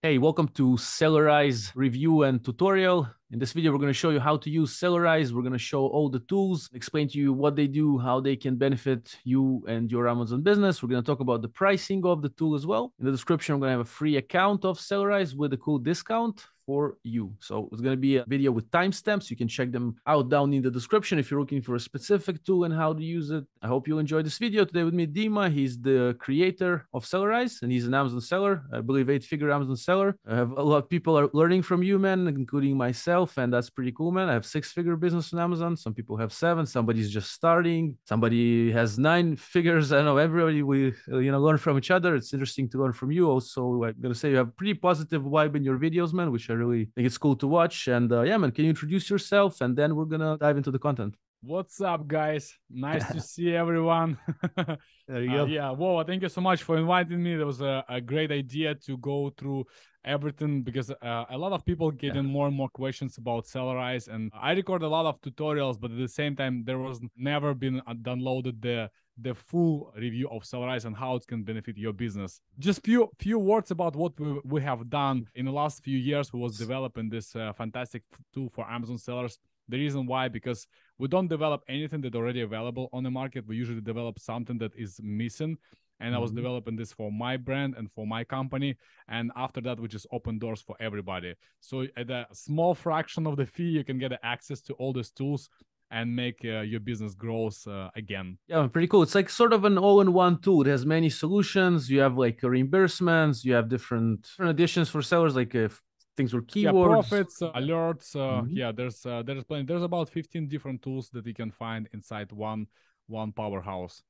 Hey, welcome to Sellerise review and tutorial. In this video, we're going to show you how to use Sellerise. We're going to show all the tools, explain to you what they do, how they can benefit you and your Amazon business. We're going to talk about the pricing of the tool as well. In the description, I'm going to have a free account of Sellerise with a cool discount for you. So it's going to be a video with timestamps. You can check them out down in the description if you're looking for a specific tool and how to use it. I hope you enjoy this video. Today with me, Dima. He's the creator of Sellerise and he's an Amazon seller. I believe eight figure Amazon seller. I have a lot of people are learning from you, man, including myself. And that's pretty cool, man. I have six figure business on Amazon. Some people have seven. Somebody's just starting. Somebody has nine figures. I know everybody, we, you know, learn from each other. It's interesting to learn from you. Also, I'm going to say you have pretty positive vibe in your videos, man, which I really think it's cool to watch. And uh, yeah, man, can you introduce yourself? And then we're gonna dive into the content. What's up, guys? Nice to see everyone. there you uh, go. Yeah, whoa, thank you so much for inviting me. That was a, a great idea to go through everything because uh, a lot of people getting yeah. more and more questions about Sellerise. And I record a lot of tutorials, but at the same time, there was never been uh, downloaded the the full review of Sellerise and how it can benefit your business. Just few few words about what we, we have done in the last few years. We was developing this uh, fantastic tool for Amazon sellers. The reason why because we don't develop anything that already available on the market. We usually develop something that is missing. And mm-hmm. I was mm-hmm. developing this for my brand and for my company. And after that, we just open doors for everybody. So at a small fraction of the fee, you can get access to all these tools and make uh, your business grows uh, again. Yeah, pretty cool. It's like sort of an all-in-one tool. It has many solutions. You have like reimbursements. You have different, different additions for sellers, like if things were keywords, yeah, profits, uh, alerts. Uh, mm-hmm. Yeah, there's uh, there's plenty. There's about 15 different tools that you can find inside one one powerhouse.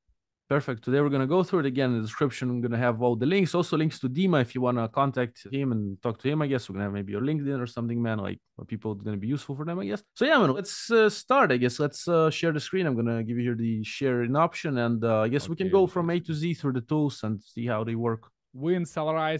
Perfect. Today we're going to go through it again. In the description, I'm going to have all the links. Also, links to Dima if you want to contact him and talk to him. I guess we're going to have maybe your LinkedIn or something, man. Like what people going to be useful for them, I guess. So yeah, man. Let's uh, start. I guess let's uh, share the screen. I'm going to give you here the sharing option, and uh, I guess okay. we can go from A to Z through the tools and see how they work we in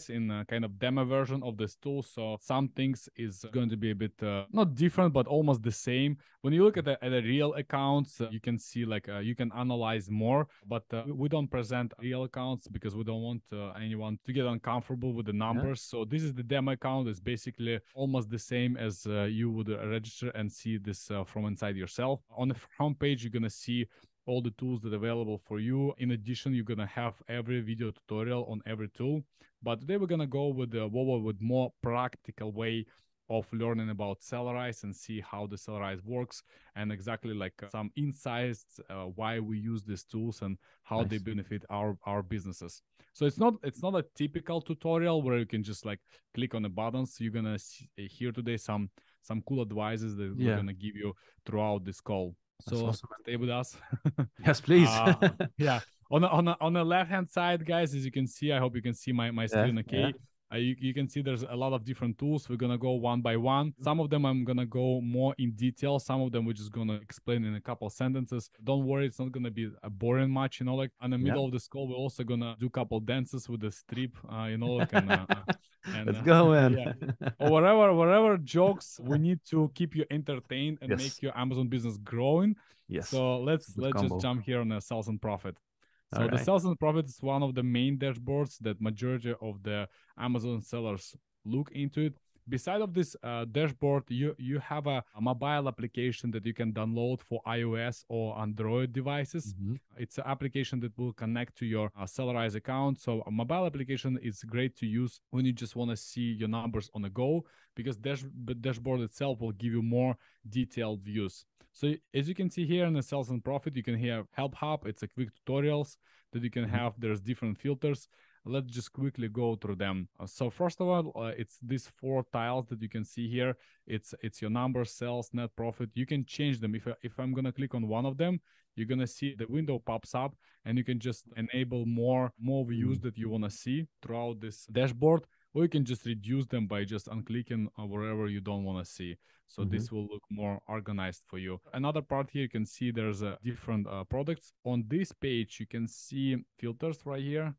in a kind of demo version of this tool. So some things is going to be a bit uh, not different, but almost the same. When you look at the, at the real accounts, uh, you can see like uh, you can analyze more, but uh, we don't present real accounts because we don't want uh, anyone to get uncomfortable with the numbers. Yeah. So this is the demo account. It's basically almost the same as uh, you would register and see this from inside yourself. On the front page, you're gonna see all the tools that are available for you. In addition, you're gonna have every video tutorial on every tool. But today we're gonna go with the Vova with more practical way of learning about Sellerise and see how the Sellerise works and exactly like uh, some insights uh, why we use these tools and how nice. they benefit our our businesses. So it's not it's not a typical tutorial where you can just like click on the buttons. You're gonna see, hear today some some cool advices that yeah. we're gonna give you throughout this call. So awesome. stay with us. yes, please. uh, yeah. On the, on the, on the left hand side, guys, as you can see, I hope you can see my, my screen yeah, okay. Yeah. Uh, you, you can see there's a lot of different tools. We're gonna go one by one. Some of them I'm gonna go more in detail. Some of them we're just gonna explain in a couple sentences. Don't worry, it's not gonna be a boring much. You know, like in the middle yeah. of this call, we're also gonna do a couple dances with the strip. Uh, you know, like and, uh, uh and let's go, man. Yeah. or whatever, whatever jokes we need to keep you entertained and yes. make your Amazon business growing. Yes. So let's Good let's combo. just jump here on the sales and profit. So the sales and profit is one of the main dashboards that majority of the Amazon sellers look into it. Beside of this uh, dashboard, you you have a, a, mobile application that you can download for iOS or Android devices. Mm-hmm. It's an application that will connect to your uh, Sellerise account. So a mobile application is great to use when you just want to see your numbers on the go because dash, the dashboard itself will give you more detailed views. So as you can see here in the sales and profit, you can have help hub. It's a quick tutorials that you can mm-hmm. have. There's different filters. Let's just quickly go through them. Uh, so first of all, uh, it's these four tiles that you can see here. It's it's your number, sales, net profit. You can change them. If if I'm gonna click on one of them, you're gonna see the window pops up, and you can just enable more more views mm-hmm. that you wanna see throughout this dashboard or you can just reduce them by just unclicking wherever you don't want to see. So mm-hmm. this will look more organized for you. Another part here, you can see there's a different uh, products. On this page, you can see filters right here.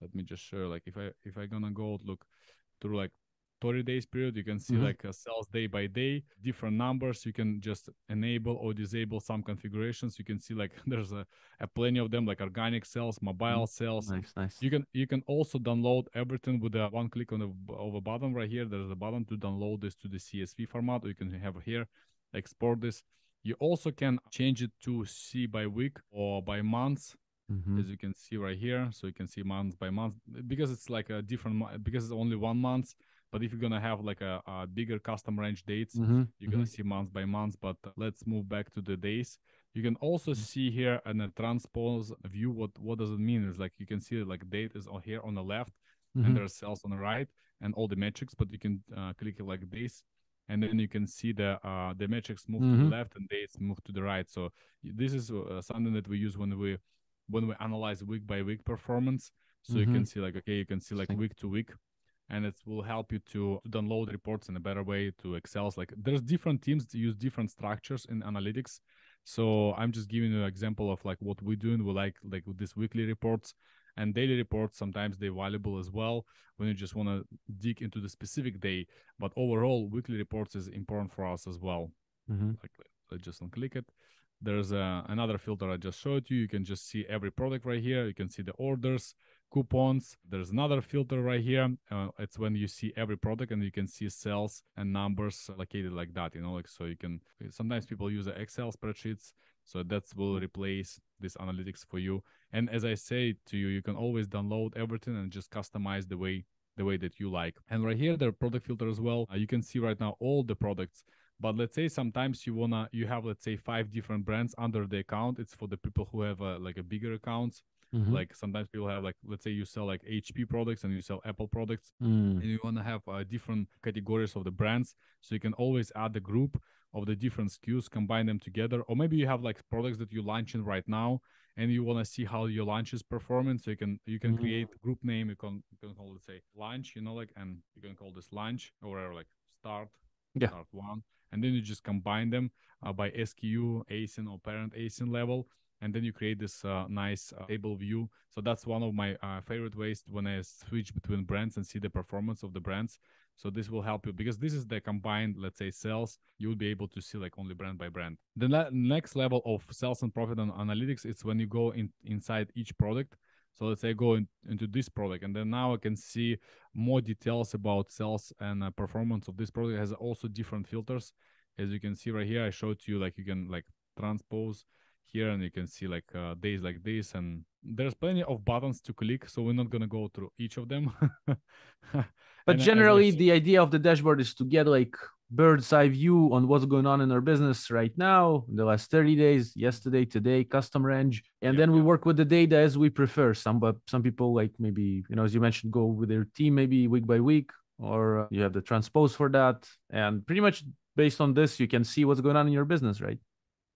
Let me just show like if I if I gonna go look through like 30 days period you can see mm-hmm. like a sales day by day different numbers. You can just enable or disable some configurations. You can see like there's a, a plenty of them like organic sales mobile mm-hmm. sales nice nice. You can you can also download everything with a one click on the a button right here. There's a button to download this to the csv format. Or you can have here export this. You also can change it to see by week or by months mm-hmm. as you can see right here. So you can see month by month because it's like a different because it's only one month but if you're gonna have like a, a bigger custom range dates mm-hmm. you're gonna mm-hmm. see month by month but let's move back to the days you can also mm-hmm. see here in a transpose view what what does it mean is like you can see like date is on here on the left and mm-hmm. there's cells on the right and all the metrics but you can uh, click it like this and then you can see the uh, the metrics move mm-hmm. to the mm-hmm. left and dates move to the right so this is uh, something that we use when we when we analyze week by week performance so mm-hmm. you can mm-hmm. see like okay you can see like week to week and it will help you to, to download reports in a better way to excels like there's different teams to use different structures in analytics. So i'm just giving you an example of like what we're doing we like like with these weekly reports and daily reports sometimes they're valuable as well when you just want to dig into the specific day. But overall weekly reports is important for us as well. Mm-hmm. like let's just unclick it. There's a, another filter i just showed you. You can just see every product right here. You can see the orders coupons. There's another filter right here. Uh, it's when you see every product and you can see sales and numbers located like that you know like so you can sometimes people use excel spreadsheets so that will replace this analytics for you. And as i say to you you can always download everything and just customize the way the way that you like. And right here the product filter as well. Uh, you can see right now all the products. But let's say sometimes you wanna you have let's say five different brands under the account. It's for the people who have uh, like a bigger accounts Mm-hmm. Like sometimes people have like let's say you sell like HP products and you sell Apple products, mm. and you want to have uh, different categories of the brands, so you can always add the group of the different SKUs, combine them together, or maybe you have like products that you're launching right now, and you want to see how your launch is performing. So you can you can mm. create group name. You can you can call it say launch, you know, like, and you can call this launch or like start, yeah. start one, and then you just combine them uh, by SKU, ASIN, or parent ASIN level and then you create this uh, nice uh, table view. So that's one of my uh, favorite ways when I switch between brands and see the performance of the brands. So this will help you because this is the combined, let's say, sales. You will be able to see like only brand by brand. The next level of sales and profit and analytics is when you go in inside each product. So let's say I go in, into this product, and then now I can see more details about sales and uh, performance of this product. It has also different filters, as you can see right here. I showed you like you can like transpose here and you can see like uh, days like this and there's plenty of buttons to click so we're not going to go through each of them. But generally the idea of the dashboard is to get like bird's eye view on what's going on in our business right now the last 30 days yesterday today custom range and then we work with the data as we prefer. Some but some people like maybe you know as you mentioned go with their team maybe week by week or uh, you have the transpose for that and pretty much based on this you can see what's going on in your business right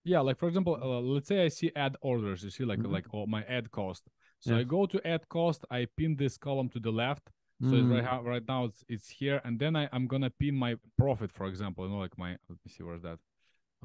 yeah like for example uh, let's say i see ad orders you see like mm-hmm. like oh, my ad cost so yeah. i go to ad cost i pin this column to the left so mm. right, right now it's it's here and then I, i'm gonna pin my profit for example you know like my let me see where's that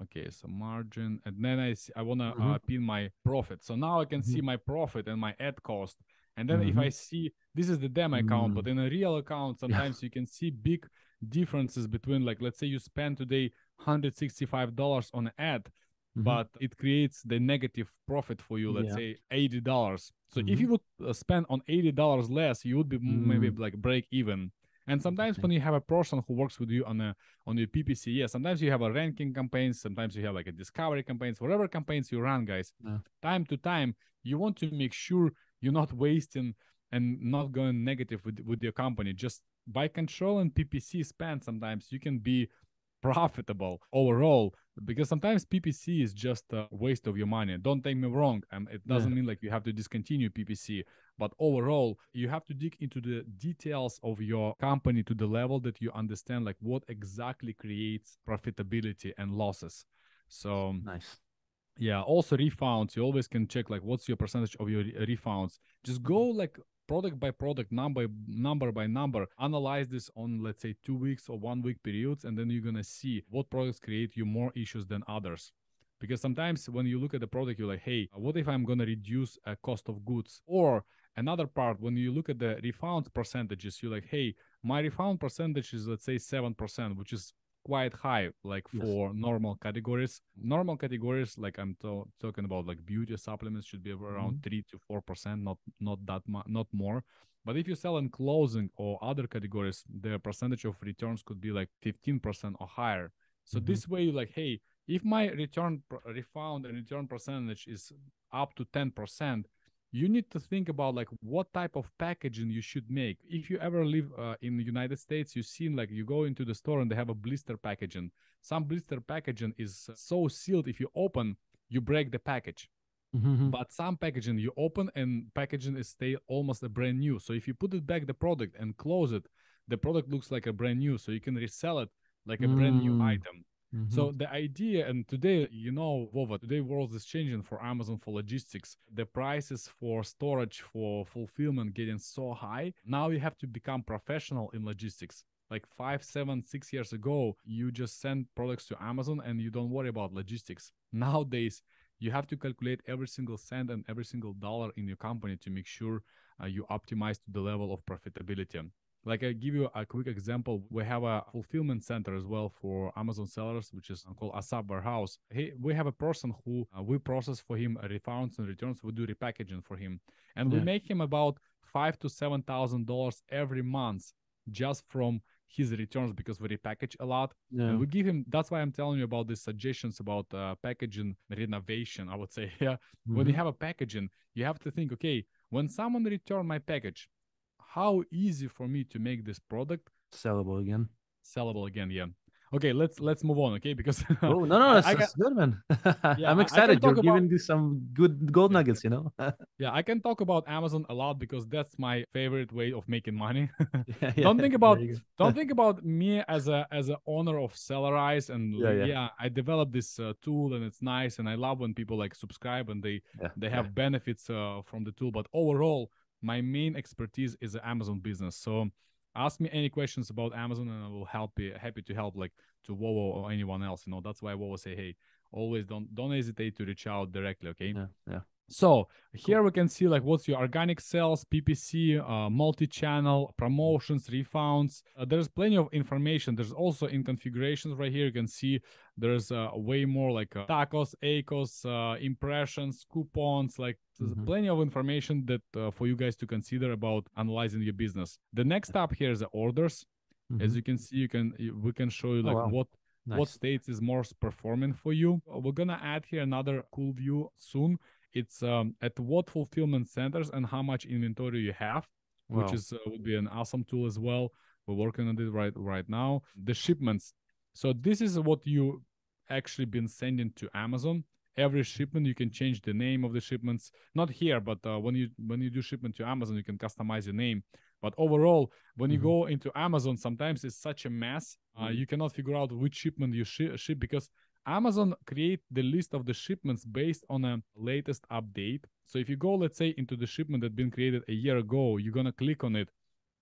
okay so margin and then i see, i want to uh, mm-hmm. uh, pin my profit so now i can mm-hmm. see my profit and my ad cost and then if i mm-hmm. see this is the demo account but mm. in a real account sometimes yeah. you can see big differences between like let's say you spend today $165 on an ad Mm-hmm. but it creates the negative profit for you let's yeah. say $80 so mm-hmm. if you would uh, spend on $80 less you would be maybe like break even and sometimes when you have a person who works with you on a on your ppc yeah sometimes you have a ranking campaigns sometimes you have like a discovery campaigns whatever campaigns you run guys yeah. time to time you want to make sure you're not wasting and not going negative with, with your company just by controlling ppc spend sometimes you can be profitable overall because sometimes ppc is just a waste of your money. Don't take me wrong and it doesn't yeah. mean like you have to discontinue ppc but overall you have to dig into the details of your company to the level that you understand like what exactly creates profitability and losses. So nice. yeah also refunds. You always can check like what's your percentage of your refunds. Just go like product by product, number number by number, analyze this on let's say two weeks or one week periods, and then you're gonna see what products create you more issues than others. Because sometimes when you look at the product, you're like, hey, what if I'm gonna reduce a cost of goods? Or another part, when you look at the refund percentages, you're like, hey, my refund percentage is let's say 7% which is quite high like for yes. normal categories normal categories like i'm to- talking about like beauty supplements should be around mm-hmm. 3 to 4% not not that much not more but if you sell in clothing or other categories the percentage of returns could be like 15% or higher so mm-hmm. this way like hey if my return refund and return percentage is up to 10% you need to think about like what type of packaging you should make if you ever live uh, in the united states you've seen like you go into the store and they have a blister packaging some blister packaging is so sealed if you open you break the package mm-hmm. but some packaging you open and packaging is stay almost a brand new so if you put it back the product and close it the product looks like a brand new so you can resell it like a mm. brand new mm. item Mm-hmm. So the idea, and today, you know, Vova, today world is changing for Amazon for logistics. The prices for storage, for fulfillment getting so high. Now you have to become professional in logistics. Like five, seven, six years ago, you just send products to Amazon and you don't worry about logistics. Nowadays, you have to calculate every single cent and every single dollar in your company to make sure uh, you optimize to the level of profitability. Like I give you a quick example. We have a fulfillment center as well for Amazon sellers, which is called ASAP Warehouse. He, we have a person who uh, we process for him refunds and returns. We do repackaging for him, and yeah. we make him about five to seven thousand dollars every month just from his returns because we repackage a lot yeah. and we give him that's why i'm telling you about these suggestions about uh, packaging renovation i would say yeah mm-hmm. when you mm-hmm. have a packaging you have to think okay when someone return my package how easy for me to make this product sellable again. Sellable again, yeah. Okay, let's let's move on, okay? Because oh no, no, that's, I, that's good, man. Yeah, I'm excited. You're about, giving me some good gold nuggets, you know. yeah, I can talk about Amazon a lot because that's my favorite way of making money. yeah, yeah, don't think about don't think about me as a as a owner of Sellerise and yeah I developed this uh, tool and it's nice and I love when people like subscribe and they they have benefits uh, from the tool. But overall, my main expertise is the Amazon business. So ask me any questions about Amazon and I will help you happy to help like to Vova or anyone else. You know, that's why Vova say, hey, always don't don't hesitate to reach out directly. Okay. Yeah. Yeah. So here we can see like what's your organic sales, PPC, uh, multi-channel, promotions, refunds. Uh, there's plenty of information. There's also in configurations right here. You can see there's uh, way more like uh, TACOS, ACOS, uh, impressions, coupons. Like there's mm-hmm. plenty of information that uh, for you guys to consider about analyzing your business. The next step here is the orders. Mm-hmm. As you can see, you can we can show you oh, like oh, wow. what Nice. what states is more performing for you. We're gonna add here another cool view soon it's um, at what fulfillment centers and how much inventory you have, wow. which is uh, would be an awesome tool as well. We're working on it right right now. The shipments. So this is what you actually been sending to Amazon. Every shipment you can change the name of the shipments. Not here, but uh, when you when you do shipment to Amazon, you can customize your name. But overall, when you mm-hmm. go into Amazon, sometimes it's such a mess. Uh, mm-hmm. You cannot figure out which shipment you sh- ship because Amazon create the list of the shipments based on a latest update. So if you go, let's say, into the shipment that been created a year ago, you're gonna click on it,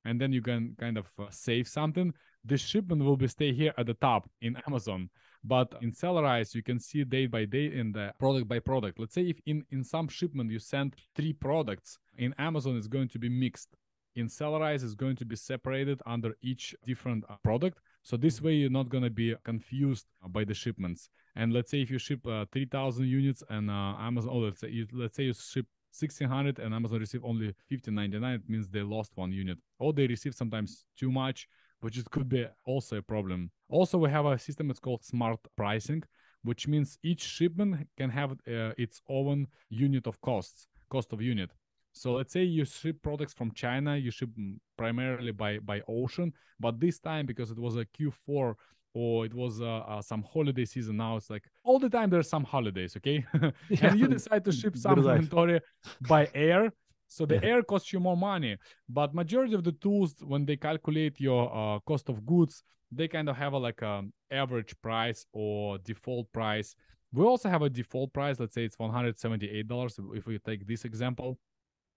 and then you can kind of uh, save something. The shipment will be stay here at the top in Amazon. But in Sellerise, you can see day by day in the product by product. Let's say if in, in some shipment you send three products, in Amazon it's going to be mixed. In Sellerise, it's going to be separated under each different uh, product. So this way you're not gonna be confused by the shipments. And let's say if you ship uh, 3,000 units and uh, Amazon, oh, let's say you, let's say you ship 1600 and Amazon receive only 1599, it means they lost one unit. Or they receive sometimes too much, which could be also a problem. Also, we have a system that's called smart pricing, which means each shipment can have uh, its own unit of costs, cost of unit. So let's say you ship products from China, you ship primarily by by ocean, but this time because it was a Q4 or it was uh, uh, some holiday season now it's like all the time there's some holidays okay? Yeah. and you decide to ship some inventory by air so the yeah. air costs you more money. But majority of the tools when they calculate your uh, cost of goods they kind of have a like a average price or default price. We also have a default price let's say it's $178 if we take this example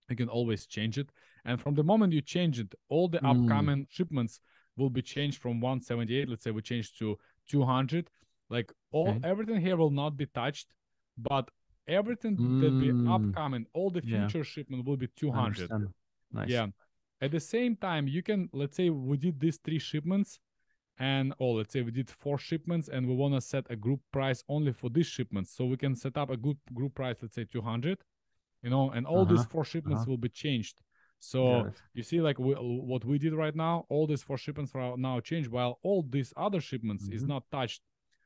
you can always change it and from the moment you change it all the mm. upcoming shipments will be changed from 178 let's say we change to 200 like all okay. everything here will not be touched but everything mm. that be upcoming all the future yeah. shipment will be 200 nice. yeah At the same time, you can let's say we did these three shipments and oh let's say we did four shipments and we want to set a group price only for these shipments so we can set up a good group price let's say 200 you know and all uh-huh. these four shipments uh-huh. will be changed. So you see like we, what we did right now all these four shipments are now changed while all these other shipments mm-hmm. is not touched.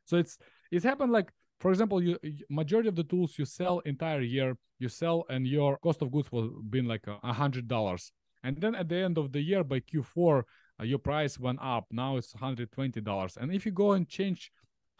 So it's it's happened like for example you majority of the tools you sell entire year you sell and your cost of goods will been like a hundred dollars. And then at the end of the year by q4 uh, your price went up. Now it's $120 and if you go and change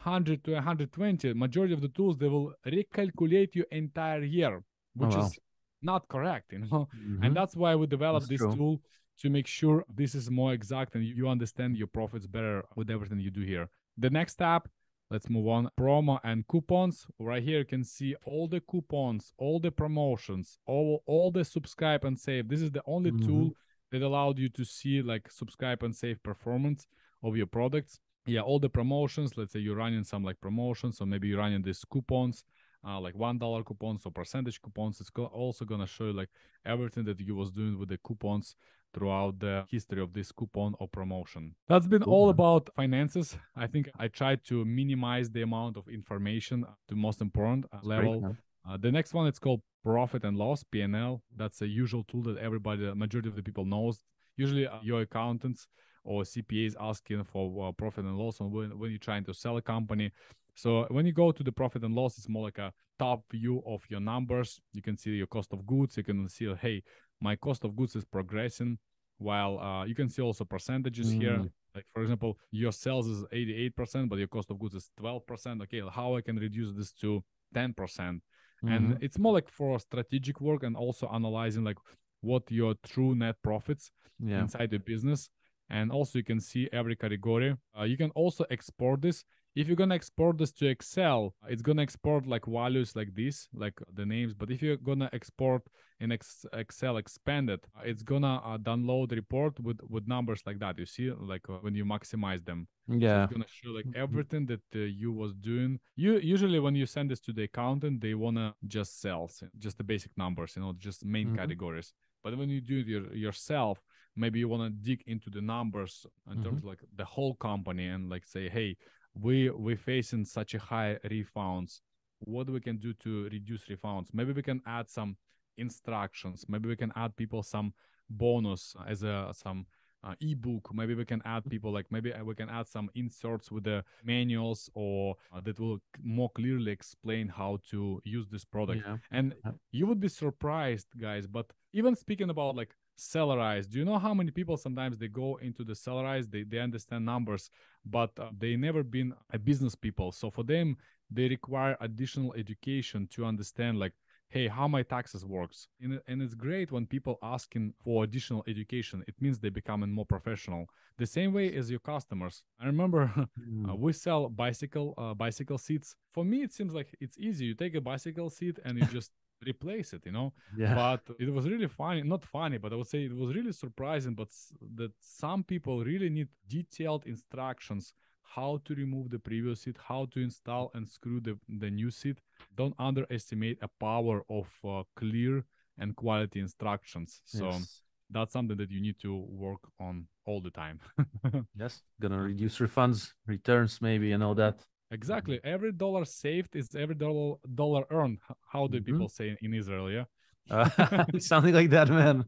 100 to 120 majority of the tools they will recalculate your entire year which oh, wow. is not correct you know mm-hmm. and that's why we developed that's this true. tool to make sure this is more exact and you understand your profits better with everything you do here the next step let's move on promo and coupons right here you can see all the coupons all the promotions all all the subscribe and save this is the only mm-hmm. tool that allowed you to see like subscribe and save performance of your products yeah all the promotions let's say you're running some like promotions or maybe you're running these coupons uh, like one dollar coupons or percentage coupons it's go- also gonna show you like everything that you was doing with the coupons throughout the history of this coupon or promotion that's been all about finances i think i tried to minimize the amount of information to most important uh, level uh, the next one it's called profit and loss PNL. That's a usual tool that everybody, the majority of the people knows. Usually, uh, your accountants or CPAs asking for uh, profit and loss when, when you're trying to sell a company. So when you go to the profit and loss, it's more like a top view of your numbers. You can see your cost of goods. You can see, hey, my cost of goods is progressing. While uh, you can see also percentages mm. here. Like for example, your sales is 88%, but your cost of goods is 12%. Okay, how I can reduce this to 10%? mm-hmm. and it's more like for strategic work and also analyzing like what your true net profits yeah. inside the business and also you can see every category uh, you can also export this if you're gonna export this to excel it's gonna export like values like this like the names but if you're gonna export in excel expanded it's gonna uh, download report with with numbers like that you see like uh, when you maximize them yeah so it's gonna show like mm-hmm. everything that uh, you was doing you usually when you send this to the accountant they wanna just sales just the basic numbers you know just main mm-hmm. categories but when you do it your, yourself maybe you want to dig into the numbers in mm-hmm. terms of like the whole company and like say hey we we facing such a high refunds what we can do to reduce refunds? Maybe we can add some instructions. Maybe we can add people some bonus as a some uh, ebook. Maybe we can add people like maybe uh, we can add some inserts with the manuals or uh, that will more clearly explain how to use this product. Yeah. and you would be surprised guys but even speaking about like Sellerise. Do you know how many people sometimes they go into the Sellerise, they, they understand numbers, but uh, they never been a business people. So for them, they require additional education to understand like, hey, how my taxes works. And, and it's great when people asking for additional education. It means they becoming more professional. The same way as your customers. I remember mm. uh, we sell bicycle uh, bicycle seats. For me, it seems like it's easy. You take a bicycle seat and you just replace it you know? Yeah. but it was really funny not funny but i would say it was really surprising but that some people really need detailed instructions how to remove the previous seat how to install and screw the, the new seat. Don't underestimate a power of uh, clear and quality instructions. So yes. that's something that you need to work on all the time. Yes gonna reduce refunds returns maybe and all that Exactly. Every dollar saved is every dollar dollar earned. How do mm-hmm. people say in Israel? Yeah. Uh, something like that, man.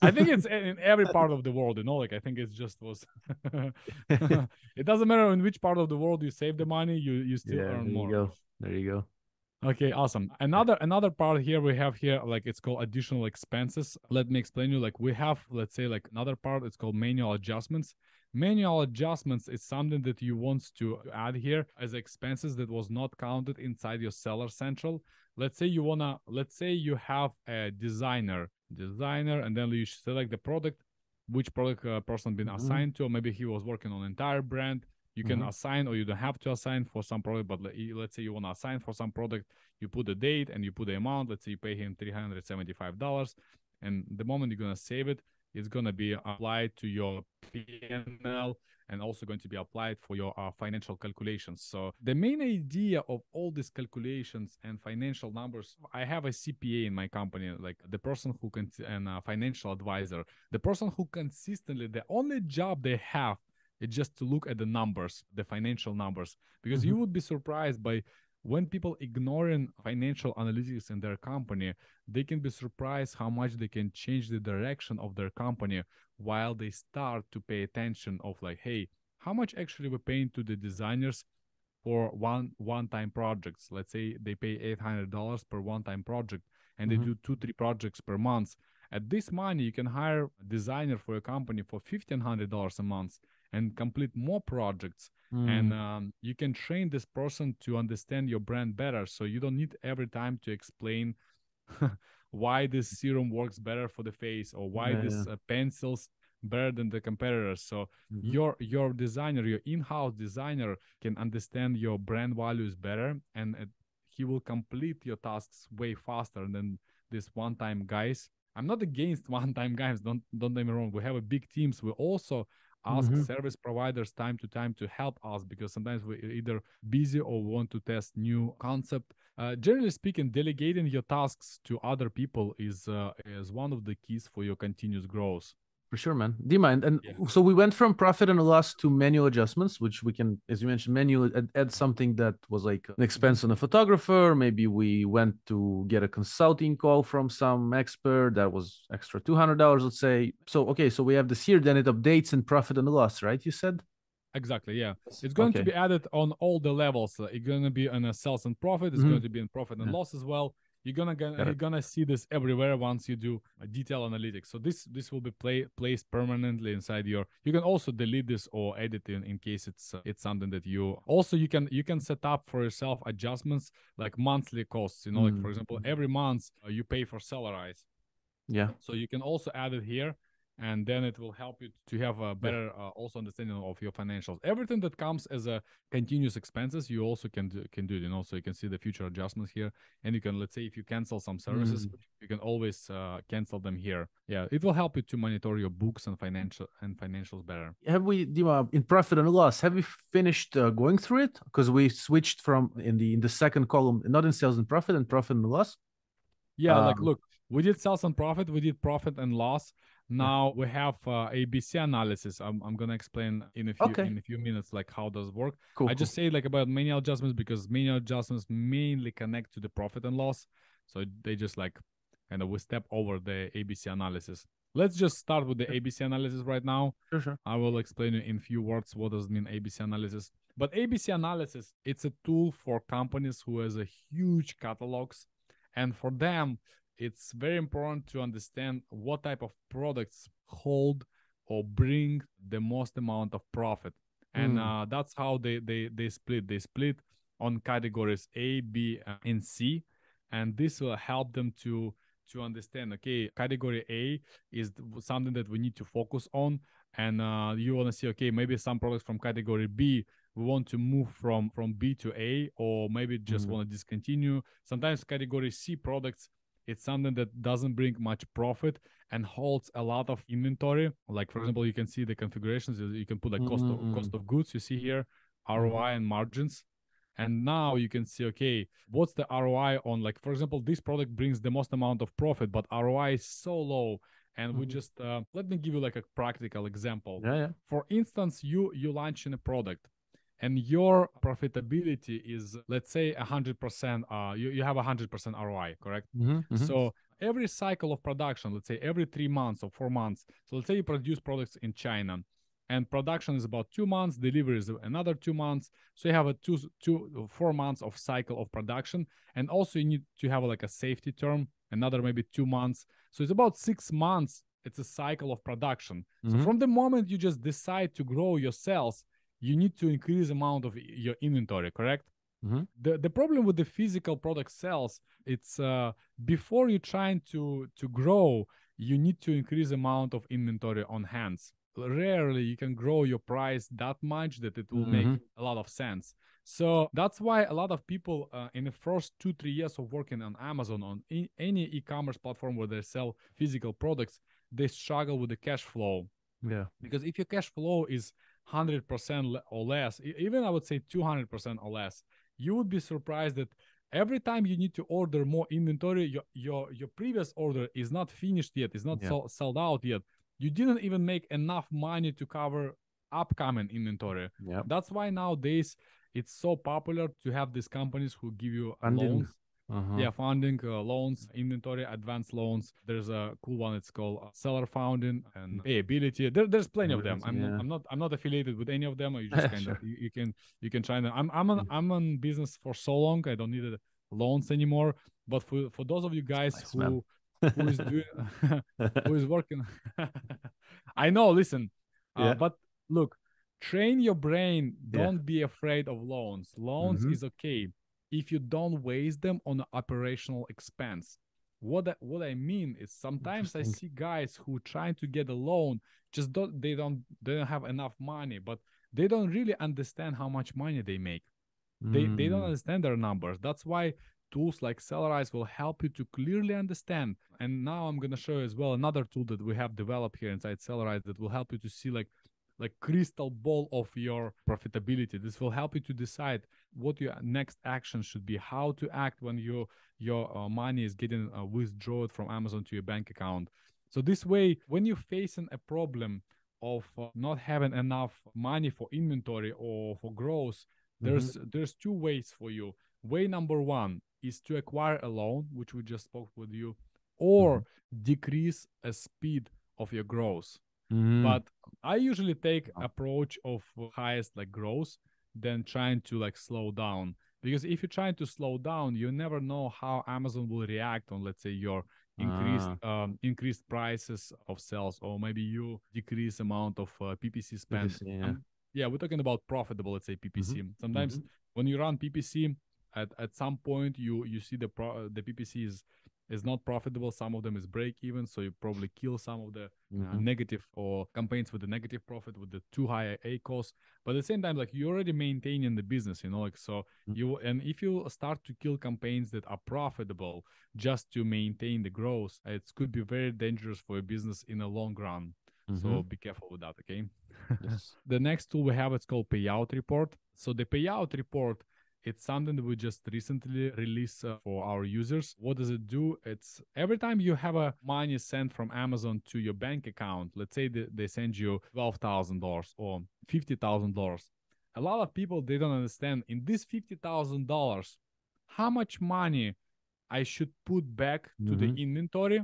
I think it's in every part of the world, you know. Like I think it's just was. it doesn't matter in which part of the world you save the money, you you still yeah, earn there more. You go. There you go. Okay, awesome. Another another part here we have here like it's called additional expenses. Let me explain you. Like we have let's say like another part. It's called manual adjustments manual adjustments is something that you want to add here as expenses that was not counted inside your seller central let's say you wanna let's say you have a designer designer and then you select the product which product uh, person been mm-hmm. assigned to or maybe he was working on entire brand you can mm-hmm. assign or you don't have to assign for some product but let's say you want to assign for some product you put the date and you put the amount let's say you pay him $375 and the moment you're going to save it it's going to be applied to your PNL and also going to be applied for your uh, financial calculations. So the main idea of all these calculations and financial numbers, I have a CPA in my company, like the person who can and a financial advisor, the person who consistently the only job they have is just to look at the numbers, the financial numbers, because mm-hmm. you would be surprised by when people ignoring financial analytics in their company they can be surprised how much they can change the direction of their company while they start to pay attention of like hey how much actually we're paying to the designers for one one time projects? Let's say they pay $800 per one time project and mm-hmm. they do two three projects per month. At this money you can hire a designer for a company for $1500 a month and complete more projects mm. and um, you can train this person to understand your brand better so you don't need every time to explain why this serum works better for the face or why yeah, this yeah. Uh, pencils better than the competitors so mm-hmm. your your designer your in-house designer can understand your brand values better and uh, he will complete your tasks way faster than this one-time guys i'm not against one-time guys don't don't get me wrong we have a big teams we also ask mm-hmm. service providers time to time to help us because sometimes we're either busy or want to test new concept uh, generally speaking delegating your tasks to other people is uh, is one of the keys for your continuous growth for sure, man. Do you mind? and yeah. so we went from profit and loss to manual adjustments, which we can, as you mentioned, manual add, add something that was like an expense on a photographer. Maybe we went to get a consulting call from some expert that was extra two hundred dollars, let's say. So okay, so we have this here. Then it updates in profit and loss, right? You said. Exactly. Yeah, it's going okay. to be added on all the levels. It's going to be on a sales and profit. It's mm-hmm. going to be in profit and yeah. loss as well you're gonna gonna you're gonna see this everywhere once you do detail analytics so this this will be play, placed permanently inside your you can also delete this or edit it in, in case it's uh, it's something that you also you can you can set up for yourself adjustments like monthly costs you know mm-hmm. like for mm, example mm. every month uh, you pay for Sellerise yeah so you can also add it here and then it will help you to have a better uh, also understanding of your financials. Everything that comes as a continuous expenses you also can do can do it you know so you can see the future adjustments here. And you can let's say if you cancel some services mm. you can always uh, cancel them here. Yeah it will help you to monitor your books and financial and financials better. Have we Dima, in profit and loss have we finished uh, going through it? Because we switched from in the in the second column not in sales and profit and profit and loss. Yeah um, like look we did sales and profit we did profit and loss now we have uh, ABC analysis. I'm, I'm gonna explain in a few okay. in a few minutes like how does work. Cool, I just say like about manual adjustments because manual adjustments mainly connect to the profit and loss. So they just like kind of we step over the ABC analysis. Let's just start with the ABC analysis right now. Sure, sure. I will explain in few words what does mean ABC analysis. But ABC analysis, it's a tool for companies who has a huge catalogs, and for them, it's very important to understand what type of products hold or bring the most amount of profit. And mm. uh, that's how they, they they split. They split on categories a b and c. And this will help them to to understand okay category a is something that we need to focus on. And uh, you want to see okay maybe some products from category b we want to move from from b to a or maybe just mm. want to discontinue. Sometimes category c products it's something that doesn't bring much profit and holds a lot of inventory like for example you can see the configurations you can put like cost mm-hmm. of cost of goods you see here roi mm-hmm. and margins and now you can see okay what's the roi on like for example this product brings the most amount of profit but roi is so low and mm-hmm. we just uh, let me give you like a practical example yeah, yeah. for instance you you launch in a product and your profitability is let's say 100% uh, you, you have 100% roi correct? Mm-hmm, mm-hmm. so every cycle of production let's say every three months or four months so let's say you produce products in china and production is about two months delivery is another two months. So you have a two two four months of cycle of production. And also you need to have like a safety term another maybe two months. So it's about six months it's a cycle of production. Mm-hmm. so from the moment you just decide to grow your sales you need to increase amount of your inventory correct mm-hmm. the the problem with the physical product sales it's uh before you're trying to to grow you need to increase amount of inventory on hands rarely you can grow your price that much that it will mm-hmm. make a lot of sense so that's why a lot of people uh, in the first two three years of working on amazon on any e-commerce platform where they sell physical products they struggle with the cash flow. Yeah. Because if your cash flow is 100% or less, even I would say 200% or less, you would be surprised that every time you need to order more inventory, your your, your previous order is not finished yet, is not yeah. sold, sold out yet. You didn't even make enough money to cover upcoming inventory. Yeah. That's why nowadays it's so popular to have these companies who give you Funding. loans uh-huh. Yeah, funding, uh, loans, inventory, advanced loans. There's a cool one. It's called uh, seller funding and payability. There, there's plenty of them. I'm, yeah. I'm not I'm not affiliated with any of them. You just kind sure. of you, you, can you can try them. I'm I'm on, I'm on business for so long. I don't need loans anymore. But for for those of you guys nice, who who is doing who is working, I know. Listen, uh, yeah. but look, train your brain. Don't yeah. be afraid of loans. Loans mm-hmm. is okay if you don't waste them on operational expense. What I, what I mean is sometimes I see guys who trying to get a loan just don't they don't they don't have enough money, but they don't really understand how much money they make. Mm. They they don't mm. understand their numbers. That's why tools like Sellerise will help you to clearly understand. And now I'm gonna show you as well another tool that we have developed here inside Sellerise that will help you to see like like crystal ball of your profitability this will help you to decide what your next action should be how to act when your your uh, money is getting uh, withdrawn from amazon to your bank account so this way when you're facing a problem of uh, not having enough money for inventory or for growth there's mm-hmm. there's two ways for you way number one is to acquire a loan which we just spoke with you or mm-hmm. decrease a speed of your growth Mm. But I usually take approach of highest like growth than trying to like slow down because if you're trying to slow down you never know how amazon will react on let's say your increased ah. um, increased prices of sales or maybe you decrease amount of uh, ppc spend PPC, yeah. Um, yeah. we're talking about profitable let's say ppc mm-hmm. sometimes mm-hmm. when you run ppc at, at some point you you see the pro the ppc is is not profitable. Some of them is break even, so you probably kill some of the mm-hmm. negative or campaigns with the negative profit with the too high ACOS. But at the same time, like you're already maintaining the business, you know, like so mm-hmm. you and if you start to kill campaigns that are profitable just to maintain the growth, it could be very dangerous for a business in the long run. Mm-hmm. So be careful with that, okay? Yes. the next tool we have it's called payout report. So the payout report it's something that we just recently released uh, for our users. What does it do? It's every time you have a money sent from Amazon to your bank account, let's say they, they send you $12,000 or $50,000. A lot of people, they don't understand in this $50,000, how much money I should put back to mm-hmm. the inventory,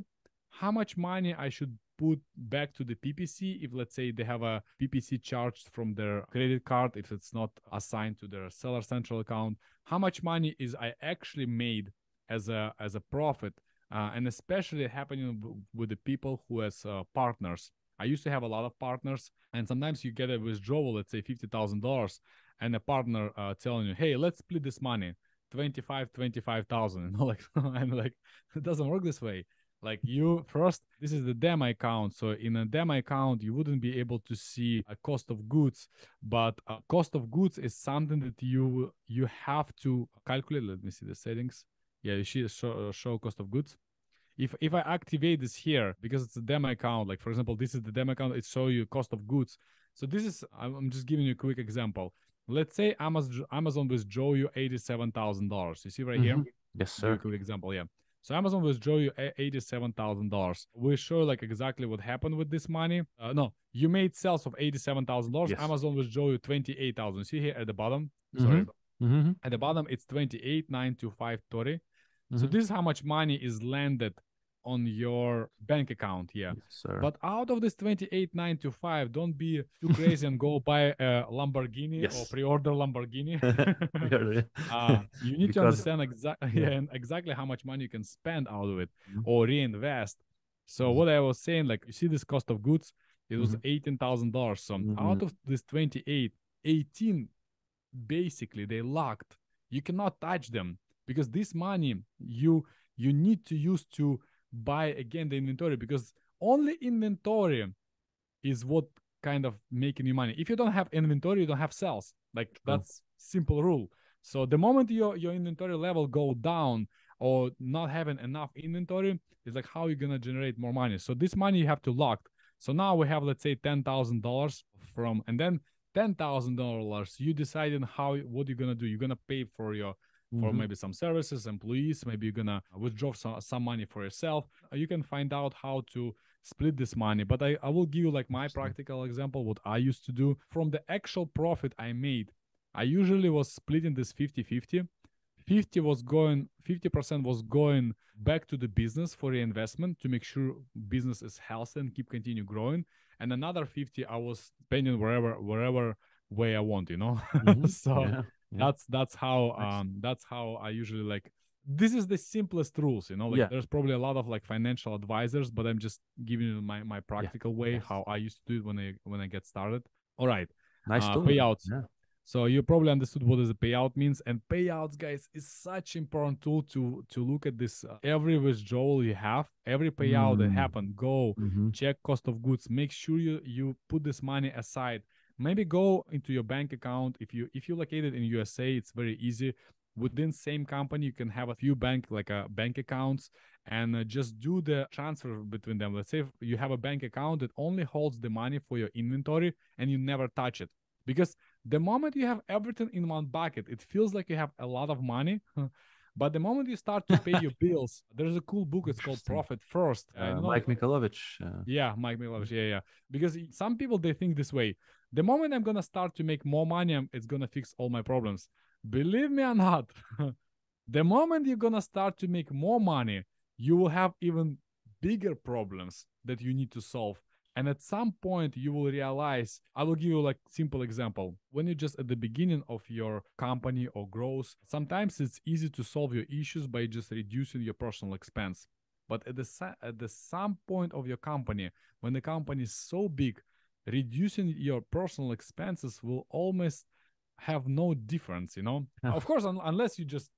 how much money I should put back to the PPC if let's say they have a PPC charged from their credit card if it's not assigned to their seller central account how much money is I actually made as a as a profit? Uh, and especially happening with the people who has uh, partners. I used to have a lot of partners and sometimes you get a withdrawal let's say $50,000 and a partner uh, telling you hey let's split this money 25 25000 and like and like it doesn't work this way like you first this is the demo account. So in a demo account you wouldn't be able to see a cost of goods but a cost of goods is something that you you have to calculate. Let me see the settings. Yeah you see show, show cost of goods? If if i activate this here because it's a demo account like for example this is the demo account it show you cost of goods. So this is i'm just giving you a quick example. Let's say amazon amazon withdraw you $87000 you see right mm-hmm. here yes sir. quick example yeah so Amazon withdraw you eighty-seven thousand dollars. We show like exactly what happened with this money. Uh, no, you made sales of eighty-seven thousand yes. dollars. Amazon withdraw you twenty-eight thousand. See here at the bottom. Mm-hmm. Sorry, mm-hmm. at the bottom it's twenty-eight nine two five thirty. Mm-hmm. So this is how much money is landed on your bank account yeah yes, but out of this 28925 don't be too crazy and go buy a lamborghini yes. or pre-order lamborghini uh, you need because... to understand exactly yeah. yeah, exactly how much money you can spend out of it mm-hmm. or reinvest so mm-hmm. what i was saying like you see this cost of goods it was mm-hmm. $18000 so mm-hmm. out of this 28 18 basically they locked you cannot touch them because this money you you need to use to buy again the inventory because only inventory is what kind of making you money. If you don't have inventory, you don't have sales. Like hmm. that's simple rule. So the moment your your inventory level go down, or not having enough inventory is like how you're gonna generate more money. So this money you have to lock. So now we have let's say ten thousand dollars from, and then ten thousand dollars you deciding how what you're gonna do. You're gonna pay for your mm-hmm. for maybe some services, employees. Maybe you're gonna withdraw some, some money for yourself. You can find out how to split this money. But I, I will give you like my practical example, what I used to do. From the actual profit I made, I usually was splitting this 50 50. 50 was going 50% was going back to the business for reinvestment to make sure business is healthy and keep continue growing and another 50 i was spending wherever wherever way i want you know mm-hmm. so yeah, yeah. that's that's how um that's how i usually like this is the simplest rules you know like yeah. there's probably a lot of like financial advisors but i'm just giving you my my practical yeah. way how i used to do it when i when i get started all right nice uh, payouts yeah. so you probably understood what is a payout means and payouts guys is such important tool to to look at this uh, every withdrawal you have every payout mm. that happened go mm-hmm. check cost of goods make sure you you put this money aside maybe go into your bank account. If you if you're located in usa it's very easy. Within same company you can have a few bank like a uh, bank accounts and uh, just do the transfer between them. Let's say you have a bank account that only holds the money for your inventory and you never touch it. Because the moment you have everything in one bucket it feels like you have a lot of money but the moment you start to pay your bills there's a cool book it's called profit first. Uh, mike michalowicz uh... yeah mike michalowicz yeah yeah. Because some people they think this way the moment i'm gonna start to make more money it's gonna fix all my problems believe me or not, the moment you're gonna start to make more money, you will have even bigger problems that you need to solve. And at some point, you will realize. I will give you like simple example. When you're just at the beginning of your company or growth, sometimes it's easy to solve your issues by just reducing your personal expense. But at the at the some point of your company, when the company is so big, reducing your personal expenses will almost have no difference, you know. of course, un- unless you just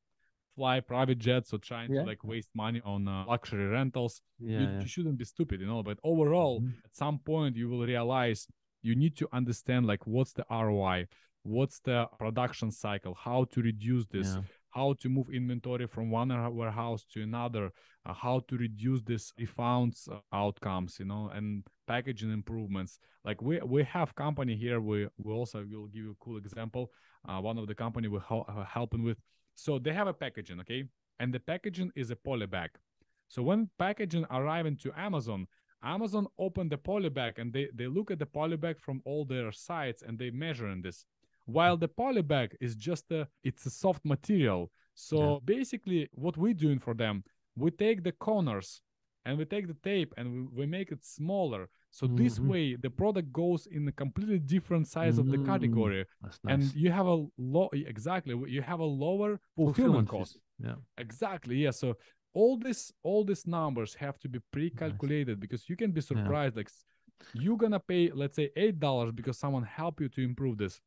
fly private jets or trying yeah. to like waste money on uh, luxury rentals, yeah, you, yeah. you, shouldn't be stupid, you know. But overall, mm-hmm. at some point, you will realize you need to understand like what's the ROI, what's the production cycle, how to reduce this, how to move inventory from one warehouse to another, uh, how to reduce this refunds uh, outcomes, you know, and packaging improvements. Like we we have company here. We we also will give you a cool example. Uh, one of the company we're uh, helping with. So they have a packaging, okay, and the packaging is a poly bag. So when packaging arriving to Amazon, Amazon open the polybag and they they look at the polybag from all their sites and they measure in this while the polybag is just a it's a soft material so yeah. basically what we're doing for them we take the corners and we take the tape and we, we make it smaller so mm-hmm. this way the product goes in a completely different size mm-hmm. of the mm, category nice. and you have a low exactly you have a lower fulfillment, fulfillment cost yeah exactly yeah so all this all these numbers have to be pre-calculated nice. because you can be surprised yeah. like you're gonna pay let's say eight dollars because someone helped you to improve this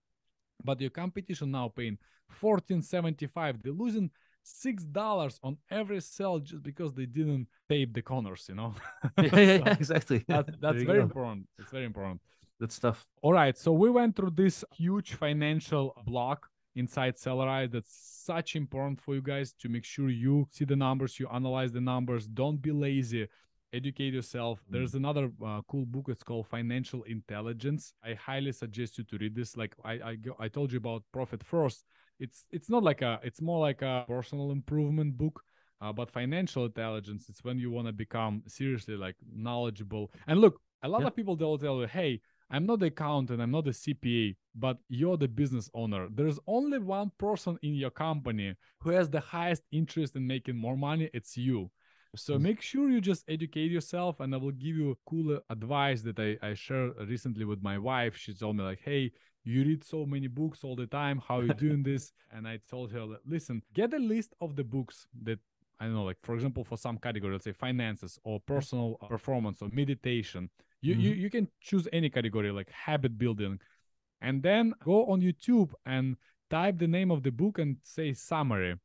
but your competition now paying 14.75 they're losing six dollars on every sale just because they didn't tape the corners you know? Yeah, so yeah, exactly. That, that's very go. important. It's very important. That stuff. All right so we went through this huge financial block inside Sellerise that's such important for you guys to make sure you see the numbers you analyze the numbers. Don't be lazy educate yourself. Mm. There's another uh, cool book. It's called Financial Intelligence. I highly suggest you to read this. Like I, I, I told you about Profit First. It's it's not like a. It's more like a personal improvement book. Uh, but financial intelligence, it's when you want to become seriously like knowledgeable. And look, a lot yeah. of people they'll tell you, "Hey, I'm not the accountant, I'm not the CPA, but you're the business owner. There's only one person in your company who has the highest interest in making more money. It's you. So make sure you just educate yourself, and I will give you a cool advice that I, I shared recently with my wife. She told me like, "Hey, you read so many books all the time. How are you doing this?" And I told her, "Listen, get a list of the books that I don't know, like for example, for some category, let's say finances or personal performance or meditation. You mm-hmm. you you can choose any category like habit building, and then go on YouTube and type the name of the book and say summary,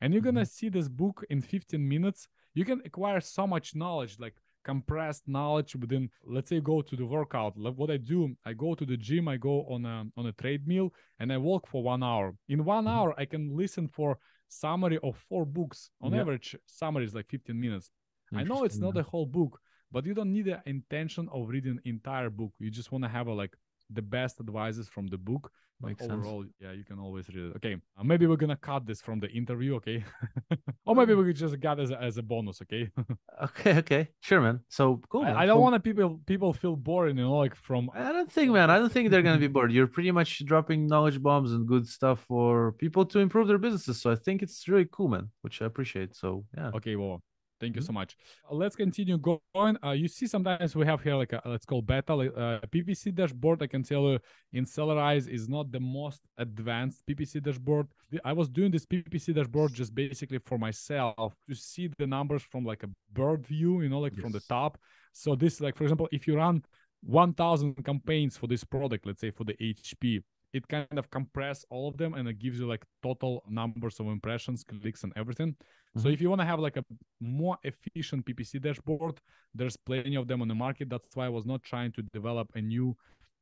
and you're gonna mm-hmm. see this book in 15 minutes you can acquire so much knowledge like compressed knowledge within let's say go to the workout like what i do i go to the gym i go on a on a treadmill and i walk for one hour in one mm-hmm. hour i can listen for summary of four books. On yep. average, summary is like 15 minutes. I know it's not a whole book, but you don't need the intention of reading entire book. You just want to have a like the best advices from the book Makes overall, sense. yeah, you can always read it. Okay, uh, maybe we're gonna cut this from the interview, okay? or maybe we could just get as a, as a bonus, okay? okay, okay, sure, man. So cool. I, I don't want to people people feel bored, you know, like from. I don't think, man. I don't think they're gonna be bored. You're pretty much dropping knowledge bombs and good stuff for people to improve their businesses. So I think it's really cool, man, which I appreciate. So yeah. Okay, well, Thank you mm-hmm. so much. Uh, let's continue going. Uh, you see, sometimes we have here like a let's call beta uh, PPC dashboard. I can tell you in Sellerise is not the most advanced PPC dashboard. I was doing this PPC dashboard just basically for myself to see the numbers from like a bird view, you know, like yes. from the top. So this, like for example, if you run 1,000 campaigns for this product, let's say for the HP, it kind of compress all of them and it gives you like total numbers of impressions clicks and everything mm-hmm. so if you want to have like a more efficient ppc dashboard there's plenty of them on the market that's why i was not trying to develop a new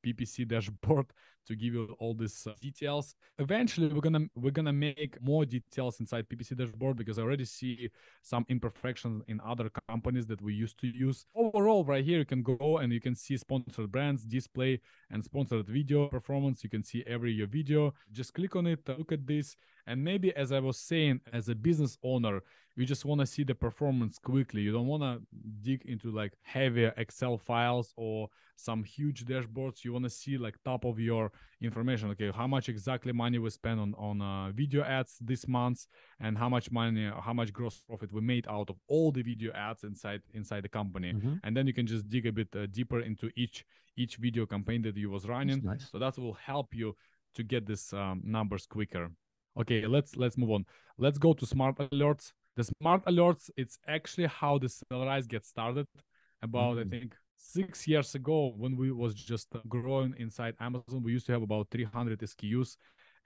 PPC dashboard to give you all these uh, details. Eventually, we're gonna we're gonna make more details inside PPC dashboard because I already see some imperfections in other companies that we used to use. Overall, right here you can go and you can see sponsored brands, display, and sponsored video performance. You can see every your video. Just click on it, look at this, and maybe as I was saying, as a business owner, you just want to see the performance quickly. You don't want to dig into like heavier Excel files or some huge dashboards. You want to see like top of your information. Okay, how much exactly money we spent on on uh, video ads this month, and how much money, how much gross profit we made out of all the video ads inside inside the company. Mm-hmm. And then you can just dig a bit uh, deeper into each each video campaign that you was running. Nice. So that will help you to get these um, numbers quicker. Okay, let's let's move on. Let's go to smart alerts. The smart alerts, it's actually how the Sellerise gets started. About mm-hmm. I think six years ago, when we was just uh, growing inside Amazon, we used to have about 300 SKUs,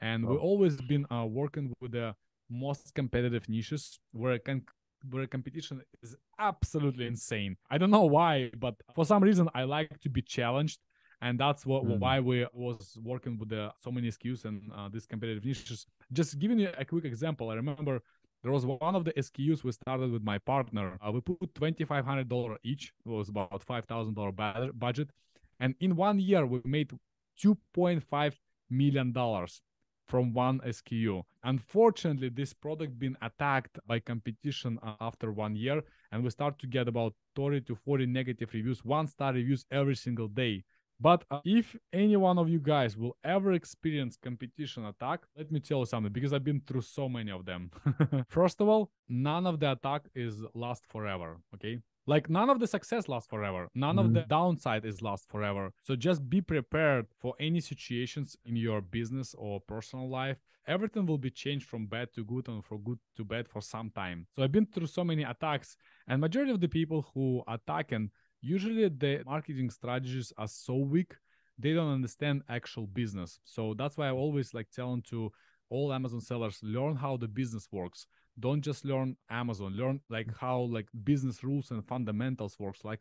and oh. we always been uh, working with the most competitive niches where can where competition is absolutely insane. I don't know why, but for some reason I like to be challenged and that's what mm. why we was working with the so many SKUs and uh, these competitive niches. Just giving you a quick example, I remember there was one of the SKUs we started with my partner. Uh, we put twenty five hundred dollar each. It was about five thousand dollar budget, and in one year we made two point five million dollars from one SKU. Unfortunately, this product been attacked by competition uh, after one year, and we start to get about 30 to 40 negative reviews, one star reviews every single day. But uh, if any one of you guys will ever experience competition attack, let me tell you something because I've been through so many of them. First of all, none of the attack is last forever. Okay. Like none of the success lasts forever. None mm-hmm. of the downside is last forever. So just be prepared for any situations in your business or personal life. Everything will be changed from bad to good and from good to bad for some time. So I've been through so many attacks, and majority of the people who attack and usually the marketing strategies are so weak they don't understand actual business. So that's why i always like telling to all amazon sellers learn how the business works. Don't just learn amazon learn like how like business rules and fundamentals works like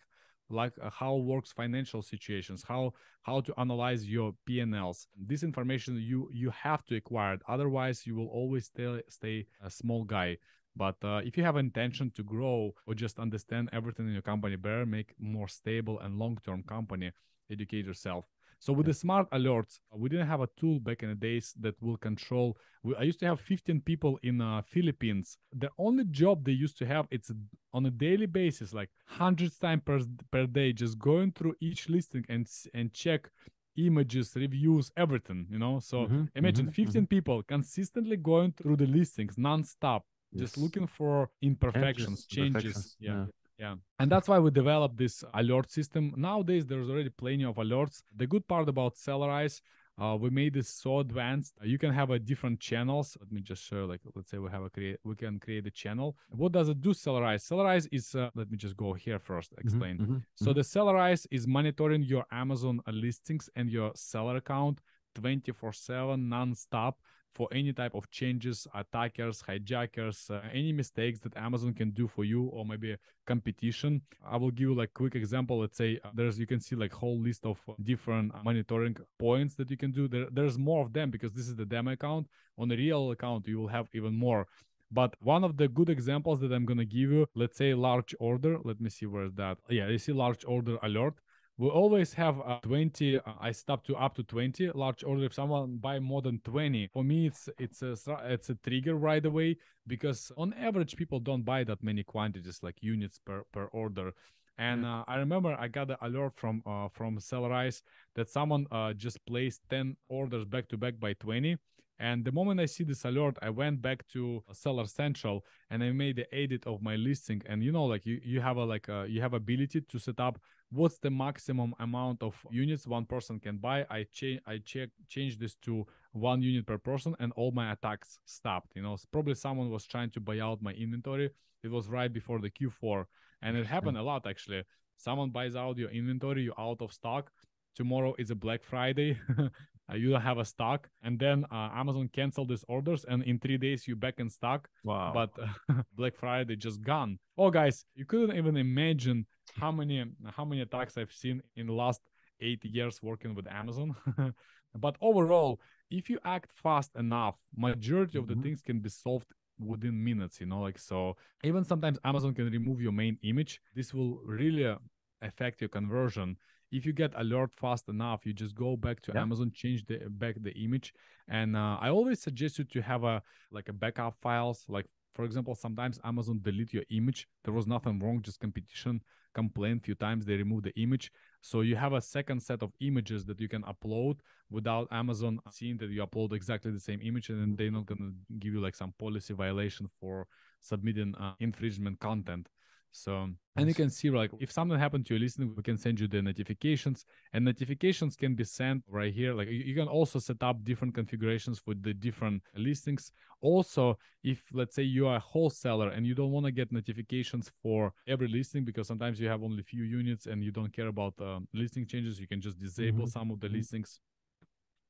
like uh, how works financial situations how how to analyze your p&l's this information you you have to acquire otherwise you will always stay stay a small guy but uh, if you have intention to grow or just understand everything in your company better, make more stable and long-term company, educate yourself. So with the smart alerts, we didn't have a tool back in the days that will control. We, I used to have 15 people in uh, Philippines. The only job they used to have it's on a daily basis, like hundreds times per per day, just going through each listing and and check images, reviews, everything. You know. So mm-hmm, imagine mm-hmm, 15 mm-hmm. people consistently going through the listings non-stop just looking for imperfections changes yeah. yeah. yeah and that's why we developed this alert system nowadays there's already plenty of alerts the good part about Sellerise uh, we made this so advanced. Uh, you can have a different channels. Let me just show, like, let's say we have a create, we can create a channel. What does it do? Sellerise. Sellerise is, uh, let me just go here first, mm-hmm, explain. Mm-hmm, mm-hmm, so mm-hmm. the Sellerise is monitoring your Amazon listings and your seller account 24 7 non-stop for any type of changes, attackers, hijackers, uh, any mistakes that Amazon can do for you, or maybe competition. I will give you like quick example. Let's say uh, there's you can see like whole list of different monitoring points that you can do. There, there's more of them because this is the demo account. On the real account, you will have even more. But one of the good examples that I'm gonna give you, let's say large order. Let me see where's that. Yeah, you see large order alert we always have uh, 20 uh, i stop to up to 20 large order if someone buy more than 20 for me it's it's a it's a trigger right away because on average people don't buy that many quantities like units per per order and uh, I remember I got an alert from uh, from Sellerise that someone uh, just placed 10 orders back to back by 20. And the moment I see this alert, I went back to Seller Central and I made the edit of my listing. And you know, like you, you have a like a, you have ability to set up what's the maximum amount of units one person can buy? I change i check change this to one unit per person and all my attacks stopped you know? Probably someone was trying to buy out my inventory. It was right before the q4 and it happened a lot actually. Someone buys out your inventory you're out of stock tomorrow is a black friday uh, you don't have a stock and then uh, amazon canceled these orders and in three days you back in stock wow but uh, black friday just gone oh guys you couldn't even imagine how many how many attacks I've seen in the last eight years working with Amazon. but overall, if you act fast enough, majority of the mm-hmm. things can be solved within minutes. You know, like so. Even sometimes Amazon can remove your main image. This will really affect your conversion. If you get alert fast enough, you just go back to yeah. Amazon, change the back the image, and uh, I always suggest you to have a like a backup files. Like for example, sometimes Amazon delete your image. There was nothing wrong, just competition complained a few times they remove the image so you have a second set of images that you can upload without amazon seeing that you upload exactly the same image and then they're not going to give you like some policy violation for submitting uh, infringement content so, and you can see like if something happened to your listing, we can send you the notifications, and notifications can be sent right here. Like you can also set up different configurations for the different listings. Also, if let's say you are a wholesaler and you don't want to get notifications for every listing because sometimes you have only few units and you don't care about um, listing changes, you can just disable mm-hmm. some of the mm-hmm. listings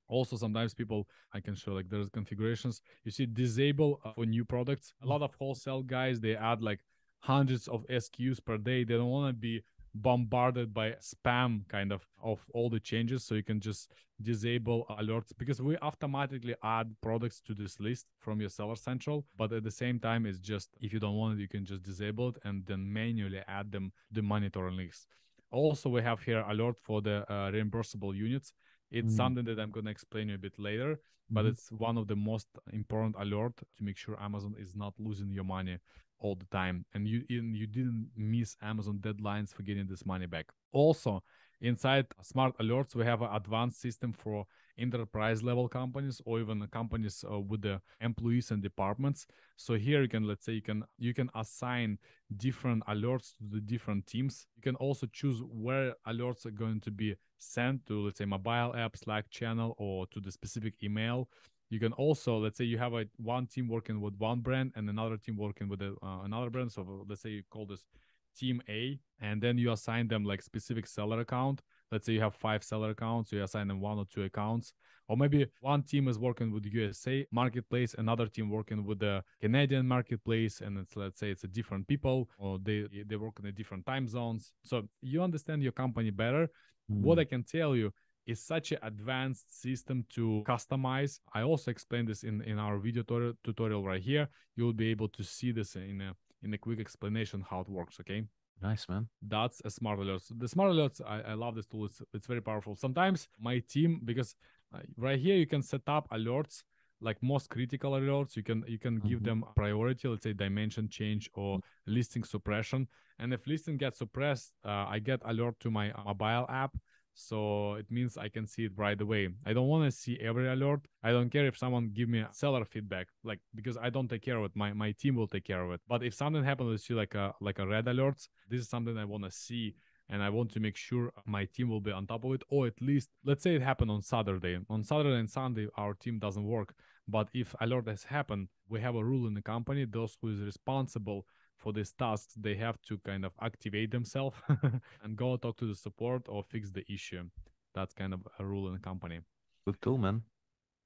also sometimes people i can show like there's configurations you see disable uh, for new products a lot of wholesale guys they add like hundreds of SKUs per day. They don't want to be bombarded by spam kind of of all the changes so you can just disable alerts because we automatically add products to this list from your seller central but at the same time it's just if you don't want it you can just disable it and then manually add them the monitoring list also we have here alert for the uh, reimbursable units it's mm. something that i'm going to explain you a bit later but mm-hmm. it's one of the most important alert to make sure amazon is not losing your money all the time and you you didn't miss amazon deadlines for getting this money back. Also inside smart alerts we have an advanced system for enterprise level companies or even companies uh, with the employees and departments. So here you can let's say you can you can assign different alerts to the different teams. You can also choose where alerts are going to be sent to let's say mobile app slack channel or to the specific email you can also let's say you have a one team working with one brand and another team working with a, uh, another brand. So let's say you call this team a and then you assign them like specific seller account. Let's say you have five seller accounts you assign them one or two accounts. Or maybe one team is working with usa marketplace another team working with the canadian marketplace and it's let's say it's a different people or they they work in a different time zones. So you understand your company better. Mm. what i can tell you is such an advanced system to customize. I also explained this in, in our video tutorial right here. You'll be able to see this in a in a quick explanation how it works. Okay. Nice man. That's a smart alerts. The smart alerts, I, I love this tool. It's it's very powerful. Sometimes my team, because uh, right here you can set up alerts like most critical alerts you can you can mm-hmm. give them priority let's say dimension change or mm-hmm. listing suppression and if listing gets suppressed uh, i get alert to my mobile app so it means i can see it right away i don't want to see every alert i don't care if someone give me seller feedback like because i don't take care of it my, my team will take care of it but if something happens to see like a like a red alerts this is something i want to see and I want to make sure my team will be on top of it, or at least let's say it happened on Saturday. On Saturday and Sunday, our team doesn't work. But if alert has happened, we have a rule in the company: those who is responsible for these tasks, they have to kind of activate themselves and go talk to the support or fix the issue. That's kind of a rule in the company. Good tool, man.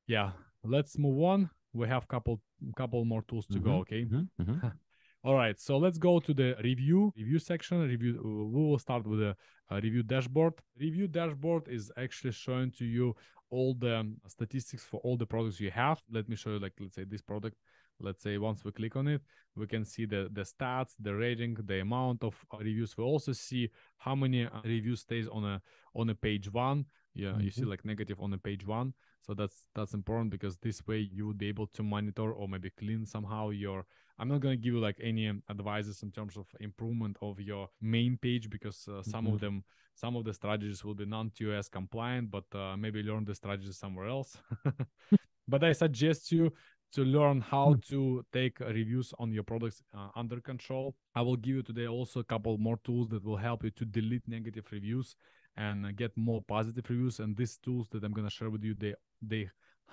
Yeah. Let's move on. We have couple couple more tools to mm-hmm. go. Okay. Mm-hmm. Mm-hmm. All right. So let's go to the review review section. Review. We will start with the review dashboard. Review dashboard is actually showing to you all the statistics for all the products you have. Let me show you. Like let's say this product let's say once we click on it we can see the the stats the rating the amount of reviews we also see how many uh, reviews stays on a on a page one yeah mm-hmm. you see mm-hmm. like negative on a page one so that's that's important because this way you would be able to monitor or maybe clean somehow your i'm not going to give you like any advices in terms of improvement of your main page because uh, some mm-hmm. of them some of the strategies will be non-TOS compliant but uh, maybe learn the strategies somewhere else but i suggest you to learn how mm. to take reviews on your products uh, under control. I will give you today also a couple more tools that will help you to delete negative reviews and get more positive reviews. And these tools that I'm going to share with you, they they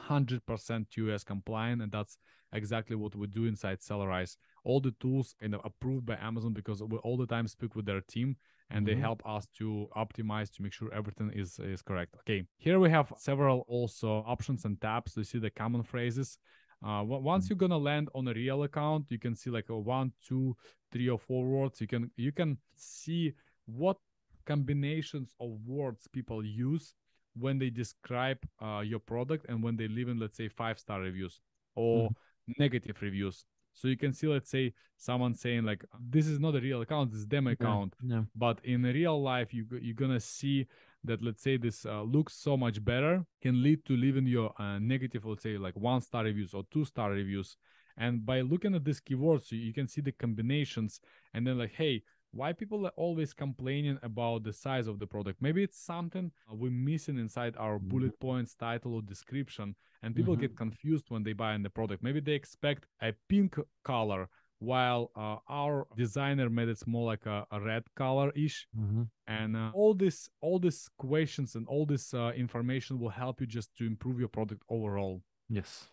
100% US compliant, and that's exactly what we do inside Sellerise. All the tools kind of approved by Amazon because we all the time speak with their team and mm-hmm. they help us to optimize to make sure everything is is correct. Okay, here we have several also options and tabs. You see the common phrases. Uh, once mm. you're gonna land on a real account, you can see like a one, two, three, or four words. You can you can see what combinations of words people use when they describe uh, your product and when they leave in let's say five star reviews or mm. negative reviews. So you can see, let's say, someone saying like, "This is not a real account; this is demo account." Yeah. But in real life, you you're gonna see that let's say this uh, looks so much better can lead to leaving your uh, negative let's say like one star reviews or two star reviews and by looking at these keywords you, can see the combinations and then like hey why people are always complaining about the size of the product maybe it's something we're missing inside our mm-hmm. bullet points title or description and people mm-hmm. get confused when they buy in the product maybe they expect a pink color while uh, our designer made it more like a, a red color ish mm-hmm. and uh, all this all these questions and all this uh, information will help you just to improve your product overall. Yes.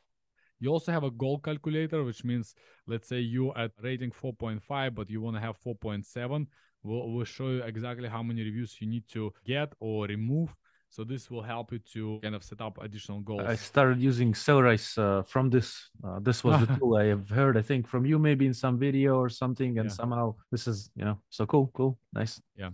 You also have a goal calculator which means let's say you at rating 4.5 but you want to have 4.7 we'll, we'll show you exactly how many reviews you need to get or remove so this will help you to kind of set up additional goals. I started using Sellerise uh, from this. Uh, this was the tool I have heard, I think, from you maybe in some video or something, and yeah. somehow this is, you know, so cool, cool, nice. Yeah.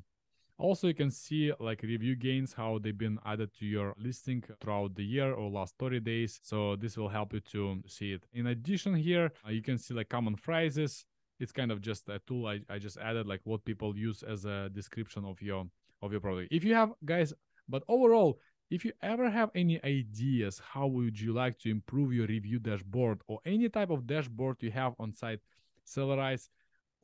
Also, you can see like review gains, how they've been added to your listing throughout the year or last 30 days. So this will help you to see it. In addition, here uh, you can see like common phrases. It's kind of just a tool I, I just added, like what people use as a description of your of your product. If you have guys but overall, if you ever have any ideas how would you like to improve your review dashboard or any type of dashboard you have on site, Sellerise,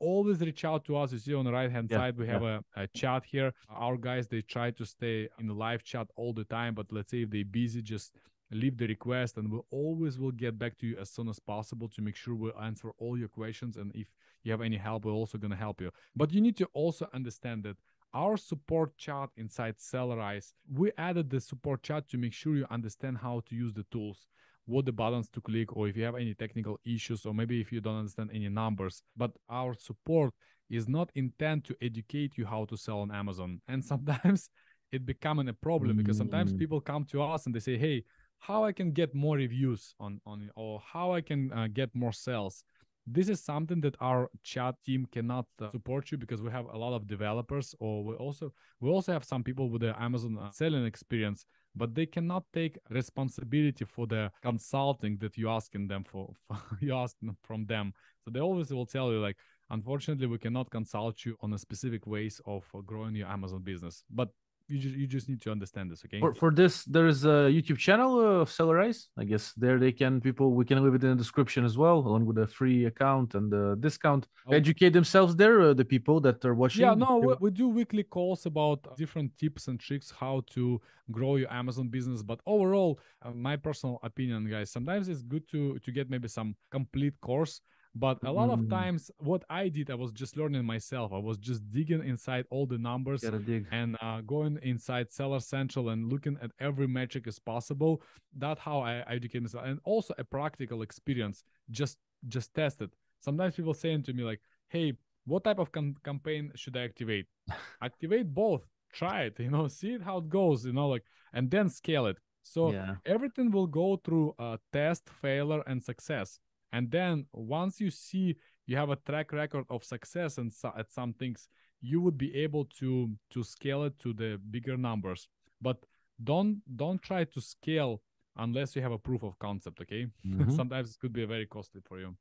always reach out to us. You see on the right hand yeah, side, we have yeah. a, a, chat here. Our guys, they try to stay in the live chat all the time, but let's say if they're busy, just leave the request and we always will get back to you as soon as possible to make sure we'll answer all your questions. And if you have any help, we're also going to help you. But you need to also understand that our support chat inside Sellerise, we added the support chat to make sure you understand how to use the tools, what the buttons to click, or if you have any technical issues, or maybe if you don't understand any numbers. But our support is not intent to educate you how to sell on Amazon. And sometimes it becoming a problem because sometimes mm. people come to us and they say, "Hey, how I can get more reviews on on or how I can uh, get more sales." This is something that our chat team cannot uh, support you because we have a lot of developers or we also we also have some people with the amazon uh, selling experience but they cannot take responsibility for the consulting that you asking them for, for you asking from them. So they always will tell you like unfortunately we cannot consult you on a specific ways of uh, growing your amazon business. But you just you just need to understand this okay? For, for this there is a youtube channel of sellerise i guess there they can people we can leave it in the description as well along with a free account and the discount. Oh. educate themselves there uh, the people that are watching. Yeah no we, we do weekly calls about different tips and tricks how to grow your amazon business but overall uh, my personal opinion guys sometimes it's good to to get maybe some complete course but a lot of mm. times, what I did, I was just learning myself. I was just digging inside all the numbers and uh, going inside Seller Central and looking at every metric as possible. That's how I, educate myself, and also a practical experience. Just just test it. Sometimes people saying to me like, "Hey, what type of com- campaign should I activate?" activate both. Try it. You know, see it how it goes. You know, like, and then scale it. So yeah. everything will go through uh, test, failure, and success and then once you see you have a track record of success and so, at some things you would be able to to scale it to the bigger numbers but don't don't try to scale unless you have a proof of concept. Okay, mm-hmm. sometimes it could be very costly for you.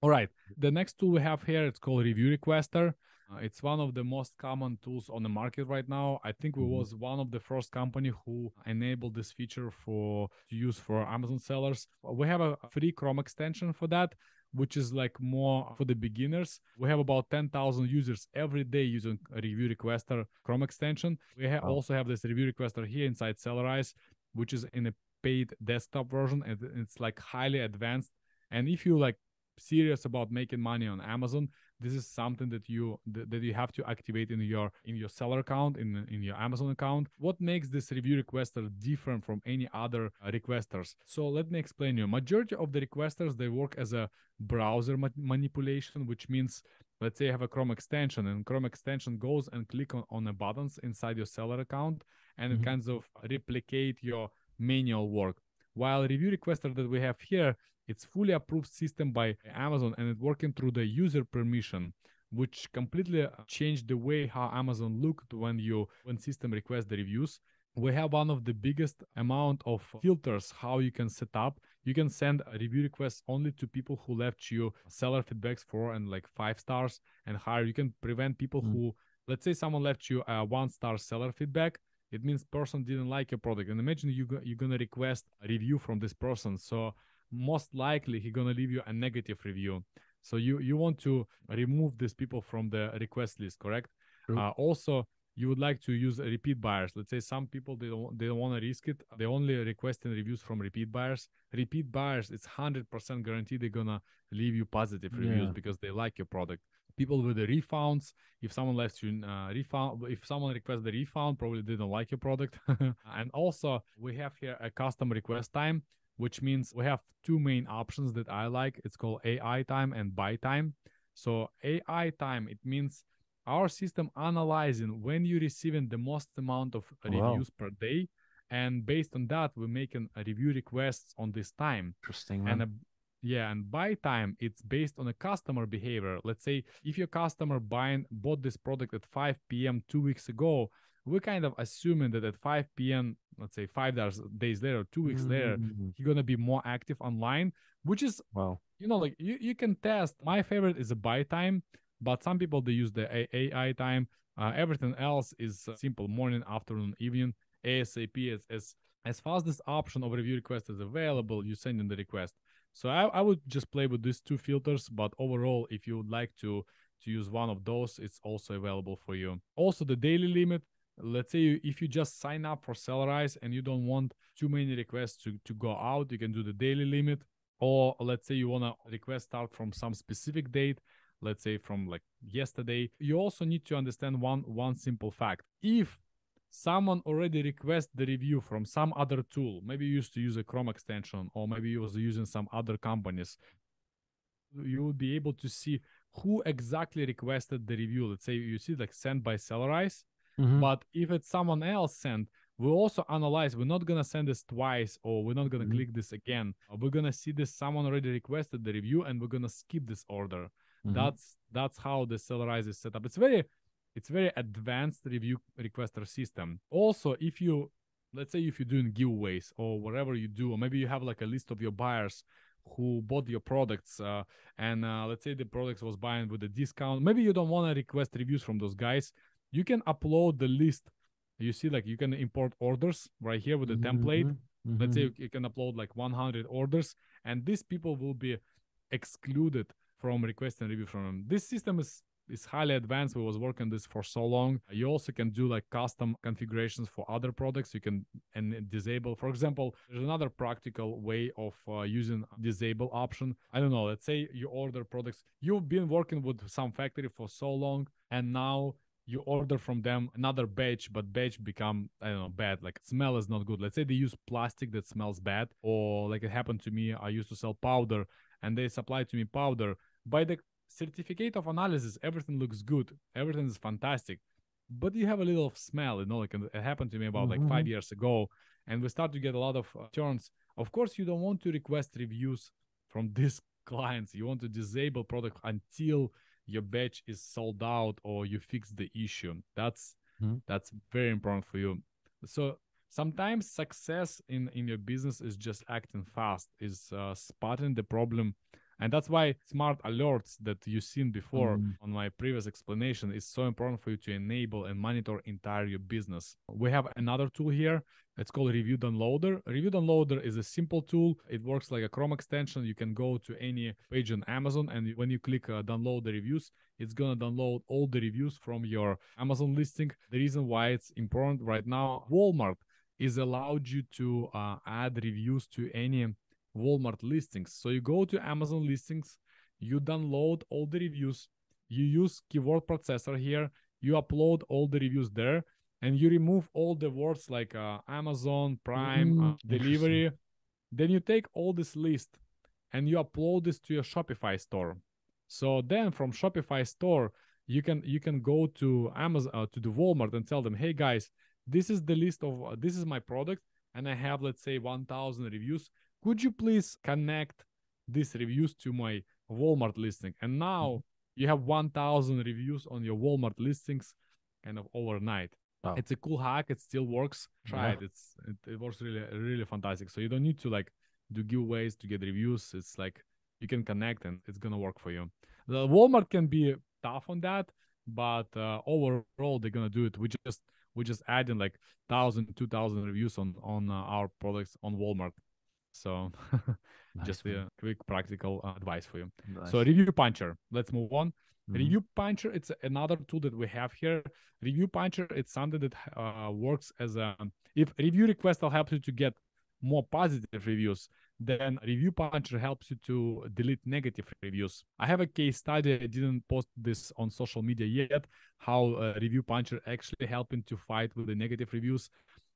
All right, the next tool we have here it's called Review Requester. Uh, it's one of the most common tools on the market right now. I think we mm-hmm. was one of the first company who enabled this feature for to use for Amazon sellers. We have a free Chrome extension for that which is like more for the beginners. We have about 10,000 users every day using a review requester Chrome extension. We ha- also have this review requester here inside Sellerise, which is in a paid desktop version and it's like highly advanced. And if you like serious about making money on Amazon, this is something that you that you have to activate in your in your seller account in in your Amazon account. What makes this review requester different from any other uh, requesters? So let me explain you. Majority of the requesters they work as a browser ma- manipulation, which means let's say you have a Chrome extension and Chrome extension goes and click on, on the buttons inside your seller account and mm-hmm. it kind of replicate your manual work. While review requester that we have here, it's fully approved system by Amazon and it's working through the user permission which completely changed the way how Amazon looked when you when system requests the reviews. We have one of the biggest amount of filters how you can set up. You can send a review requests only to people who left you seller feedbacks four and like five stars and higher. You can prevent people mm. who let's say someone left you a one star seller feedback it means person didn't like your product and imagine you go, you're gonna request a review from this person so most likely he's gonna leave you a negative review. So you you want to remove these people from the request list correct? Uh, also you would like to use repeat buyers. Let's say some people they don't they don't want to risk it. They only requesting reviews from repeat buyers. Repeat buyers it's 100% guaranteed they're gonna leave you positive reviews yeah. because they like your product. People with the refunds if someone left you uh, refund if someone requests the refund probably they don't like your product. And also we have here a custom request time which means we have two main options that i like. It's called ai time and buy time. So ai time it means our system analyzing when you're receiving the most amount of oh, reviews wow. per day. And based on that we're making review requests on this time. Interesting man. and a, yeah and buy time it's based on a customer behavior. Let's say if your customer buying bought this product at 5 p.m two weeks ago we're kind of assuming that at 5 p.m let's say five days later two weeks mm-hmm. later he's gonna be more active online which is wow. you know like you, you can test. My favorite is a buy time but some people they use the ai time. Uh, everything else is simple morning afternoon evening asap as as as fast as option of review request is available you send in the request. So I, I would just play with these two filters but overall if you would like to to use one of those it's also available for you. Also the daily limit let's say if you just sign up for sellerise and you don't want too many requests to, to go out you can do the daily limit. Or let's say you want to request start from some specific date let's say from like yesterday. You also need to understand one one simple fact. If someone already requests the review from some other tool maybe you used to use a chrome extension or maybe you was using some other companies you will be able to see who exactly requested the review. Let's say you see like sent by sellerise mm-hmm. but if it's someone else sent we'll also analyze we're not gonna send this twice or we're not gonna mm-hmm. click this again we're gonna see this someone already requested the review and we're gonna skip this order mm-hmm. that's that's how the sellerise is set up it's very it's very advanced review requester system also if you let's say if you're doing giveaways or whatever you do or maybe you have like a list of your buyers who bought your products uh, and uh, let's say the products was buying with a discount maybe you don't want to request reviews from those guys you can upload the list you see like you can import orders right here with the mm-hmm, template mm-hmm. let's say you, you can upload like 100 orders and these people will be excluded from request and review from them this system is is highly advanced. We was working this for so long. You also can do like custom configurations for other products. You can and disable. For example, there's another practical way of uh, using disable option. I don't know. Let's say you order products. You've been working with some factory for so long, and now you order from them another batch, but batch become I don't know bad. Like smell is not good. Let's say they use plastic that smells bad, or like it happened to me. I used to sell powder, and they supply to me powder. By the certificate of analysis, everything looks good, everything is fantastic, but you have a little of smell. You know, like it happened to me about mm-hmm. like five mm-hmm. years ago, and we start to get a lot of uh, turns. Of course, you don't want to request reviews from these clients. You want to disable product until your batch is sold out or you fix the issue. That's mm-hmm. that's very important for you. So sometimes success in in your business is just acting fast is uh, spotting the problem and that's why smart alerts that you've seen before mm. on my previous explanation is so important for you to enable and monitor entire your business. We have another tool here. It's called review downloader. Review downloader is a simple tool. It works like a chrome extension. You can go to any page on amazon and when you click uh, download the reviews it's gonna download all the reviews from your amazon listing. The reason why it's important right now walmart is allowed you to uh, add reviews to any Walmart listings. So you go to Amazon listings, you download all the reviews, you use keyword processor here, you upload all the reviews there, and you remove all the words like uh, Amazon, Prime, mm, uh, delivery. Then you take all this list and you upload this to your Shopify store. So then from Shopify store, you can you can go to Amazon uh, to the Walmart and tell them, hey guys, this is the list of uh, this is my product and i have let's say 1000 reviews could you please connect these reviews to my walmart listing? And now mm-hmm. you have 1000 reviews on your walmart listings kind of overnight. Wow. it's a cool hack. It still works. Try yeah. it it's it, it works really really fantastic. So you don't need to like do giveaways to get reviews. It's like you can connect and it's gonna work for you. The walmart can be tough on that but uh, overall they're gonna do it. We just we just adding like thousand, two thousand reviews on on uh, our products on Walmart. So nice, just a quick practical advice for you. Nice. So review puncher. Let's move on. Mm-hmm. Review puncher. It's another tool that we have here. Review puncher. It's something that uh, works as a if review request will help you to get more positive reviews then review puncher helps you to delete negative reviews i have a case study i didn't post this on social media yet how uh, review puncher actually helping to fight with the negative reviews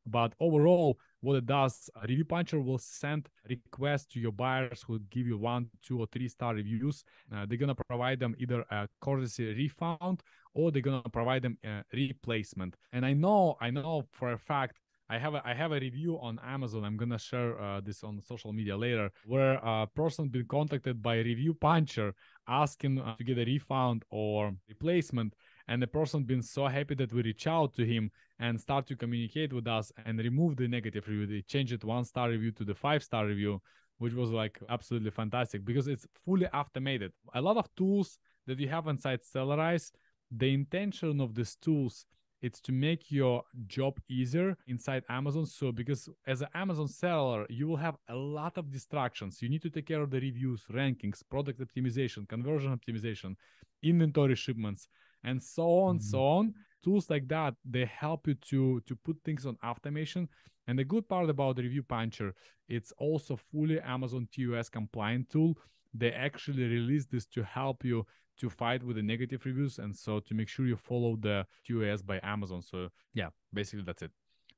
but overall what it does review puncher will send requests to your buyers who give you one two or three star reviews. Uh, they're gonna provide them either a courtesy refund or they're gonna provide them a replacement. And i know i know for a fact I have a I have a review on Amazon. I'm gonna share uh, this on social media later, where a person been contacted by review puncher asking uh, to get a refund or replacement, and the person been so happy that we reach out to him and start to communicate with us and remove the negative review. They change it one star review to the five star review, which was like absolutely fantastic because it's fully automated. A lot of tools that you have inside Sellerise, the intention of these tools it's to make your job easier inside Amazon. So, because as an Amazon seller, you will have a lot of distractions. You need to take care of the reviews, rankings, product optimization, conversion optimization, inventory shipments, and so on, mm-hmm. so on. Tools like that they help you to to put things on automation. And the good part about the Review Puncher, it's also fully Amazon TOS compliant tool. They actually released this to help you to fight with the negative reviews and so to make sure you follow the TOS by Amazon. So yeah, basically that's it.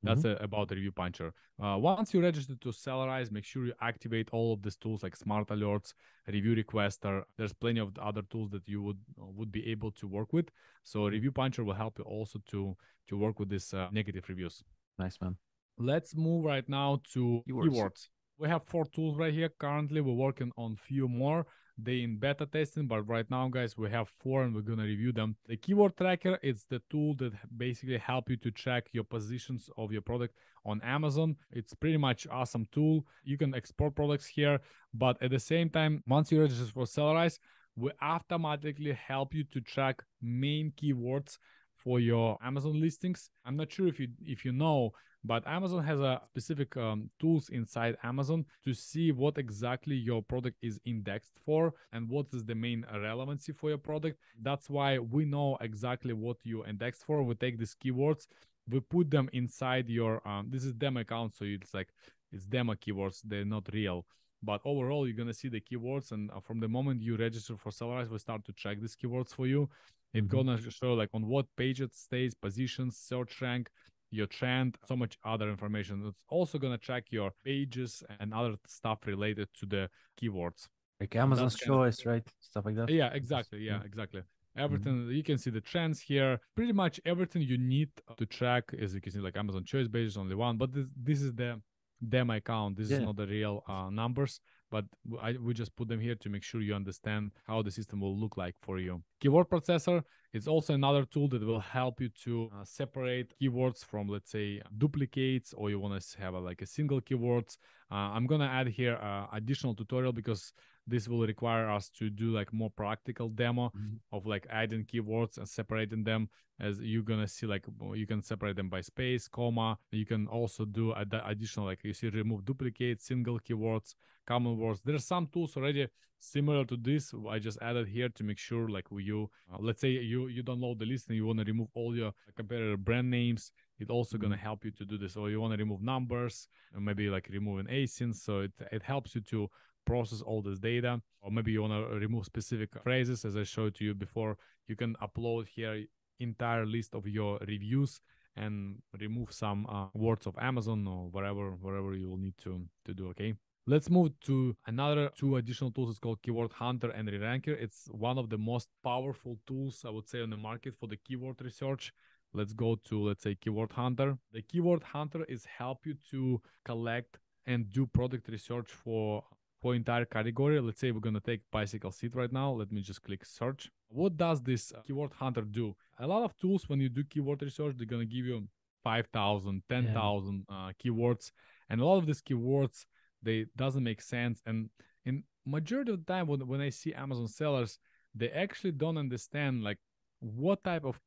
That's mm-hmm. a, about the review puncher. Uh, once you register to Sellerise, make sure you activate all of these tools like Smart Alerts, Review Requester. There's plenty of other tools that you would uh, would be able to work with. So mm-hmm. Review Puncher will help you also to to work with these uh, negative reviews. Nice man. Let's move right now to keywords. keywords. We have four tools right here. Currently, we're working on few more they in beta testing but right now guys we have four and we're gonna review them. The keyword tracker it's the tool that basically help you to track your positions of your product on amazon. It's pretty much awesome tool. You can export products here but at the same time once you register for sellerise we automatically help you to track main keywords for your amazon listings. I'm not sure if you if you know but amazon has a specific um, tools inside amazon to see what exactly your product is indexed for and what is the main relevancy for your product. That's why we know exactly what you indexed for. We take these keywords we put them inside your um, this is demo account so it's like it's demo keywords they're not real. But overall you're gonna see the keywords and uh, from the moment you register for sellerise we start to track these keywords for you. It's mm-hmm. gonna show like on what page it stays positions search rank your trend, so much other information. It's also going to track your pages and other stuff related to the keywords. Like Amazon's choice, of, right? Stuff like that. Yeah, exactly. Yeah, exactly. Everything mm-hmm. you can see the trends here. Pretty much everything you need to track is you can see like Amazon choice pages only one, but this, this is the demo account. This yeah. is not the real uh, numbers. But I, we just put them here to make sure you understand how the system will look like for you. Keyword processor is also another tool that will help you to uh, separate keywords from, let's say, duplicates, or you want to have a, like a single keywords. Uh, I'm gonna add here uh, additional tutorial because this will require us to do like more practical demo mm-hmm. of like adding keywords and separating them as you're gonna see like you can separate them by space comma you can also do ad- additional like you see remove duplicate single keywords common words there's some tools already similar to this i just added here to make sure like you uh, let's say you you download the list and you want to remove all your competitor brand names it also mm-hmm. going to help you to do this or you want to remove numbers and maybe like removing asins so it, it helps you to process all this data or maybe you want to remove specific phrases as i showed to you before you can upload here entire list of your reviews and remove some uh, words of amazon or whatever whatever you will need to to do okay Let's move to another two additional tools. It's called Keyword Hunter and ReRanker. It's one of the most powerful tools, I would say, on the market for the keyword research. Let's go to, let's say, Keyword Hunter. The Keyword Hunter is help you to collect and do product research for for entire category. Let's say we're going to take bicycle seat right now. Let me just click search. What does this uh, keyword hunter do? A lot of tools, when you do keyword research, they're going to give you 5,000, 10,000 yeah. uh, keywords. And a lot of these keywords, they doesn't make sense. And in majority of the time, when, when I see Amazon sellers, they actually don't understand like what type of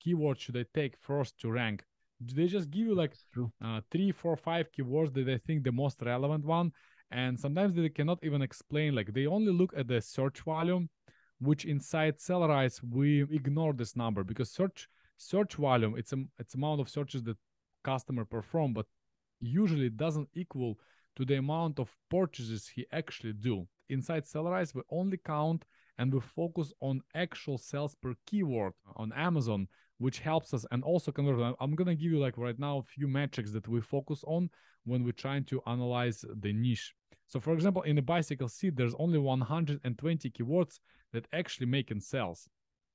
keyword should I take first to rank. Do they just give you like uh, three, four, five keywords that they think the most relevant one? And sometimes they cannot even explain like they only look at the search volume which inside Sellerise we ignore this number because search search volume it's a it's amount of searches that customer perform but usually doesn't equal to the amount of purchases he actually do. Inside Sellerise we only count and we focus on actual sales per keyword on Amazon which helps us and also convert. I'm going to give you like right now a few metrics that we focus on when we're trying to analyze the niche so for example in the bicycle seat there's only 120 keywords that actually make in sales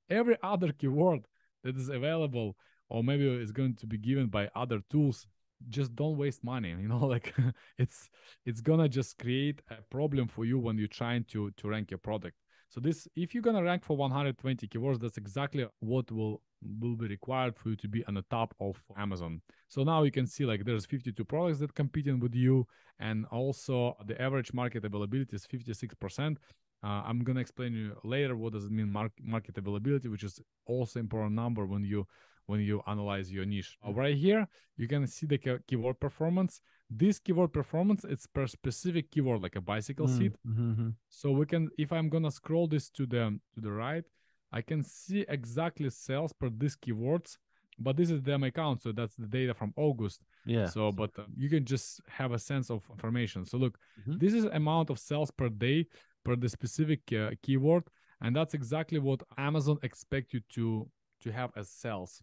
every other keyword that is available or maybe is going to be given by other tools just don't waste money you know like it's it's gonna just create a problem for you when you're trying to to rank your product. So this if you're gonna rank for 120 keywords that's exactly what will will be required for you to be on the top of Amazon. So now you can see like there's 52 products that competing with you, and also the average market availability is 56%. Uh, I'm gonna explain you later what does it mean market availability, which is also important number when you when you analyze your niche. Uh, right here, you can see the keyword performance. This keyword performance, it's per specific keyword, like a bicycle mm, seat. Mm-hmm. So we can, if I'm gonna scroll this to the to the right, I can see exactly sales per these keywords, but this is them account, so that's the data from August. Yeah. So, but uh, you can just have a sense of information. So look, mm-hmm. this is amount of sales per day per the specific uh, keyword, and that's exactly what Amazon expect you to to have as sales.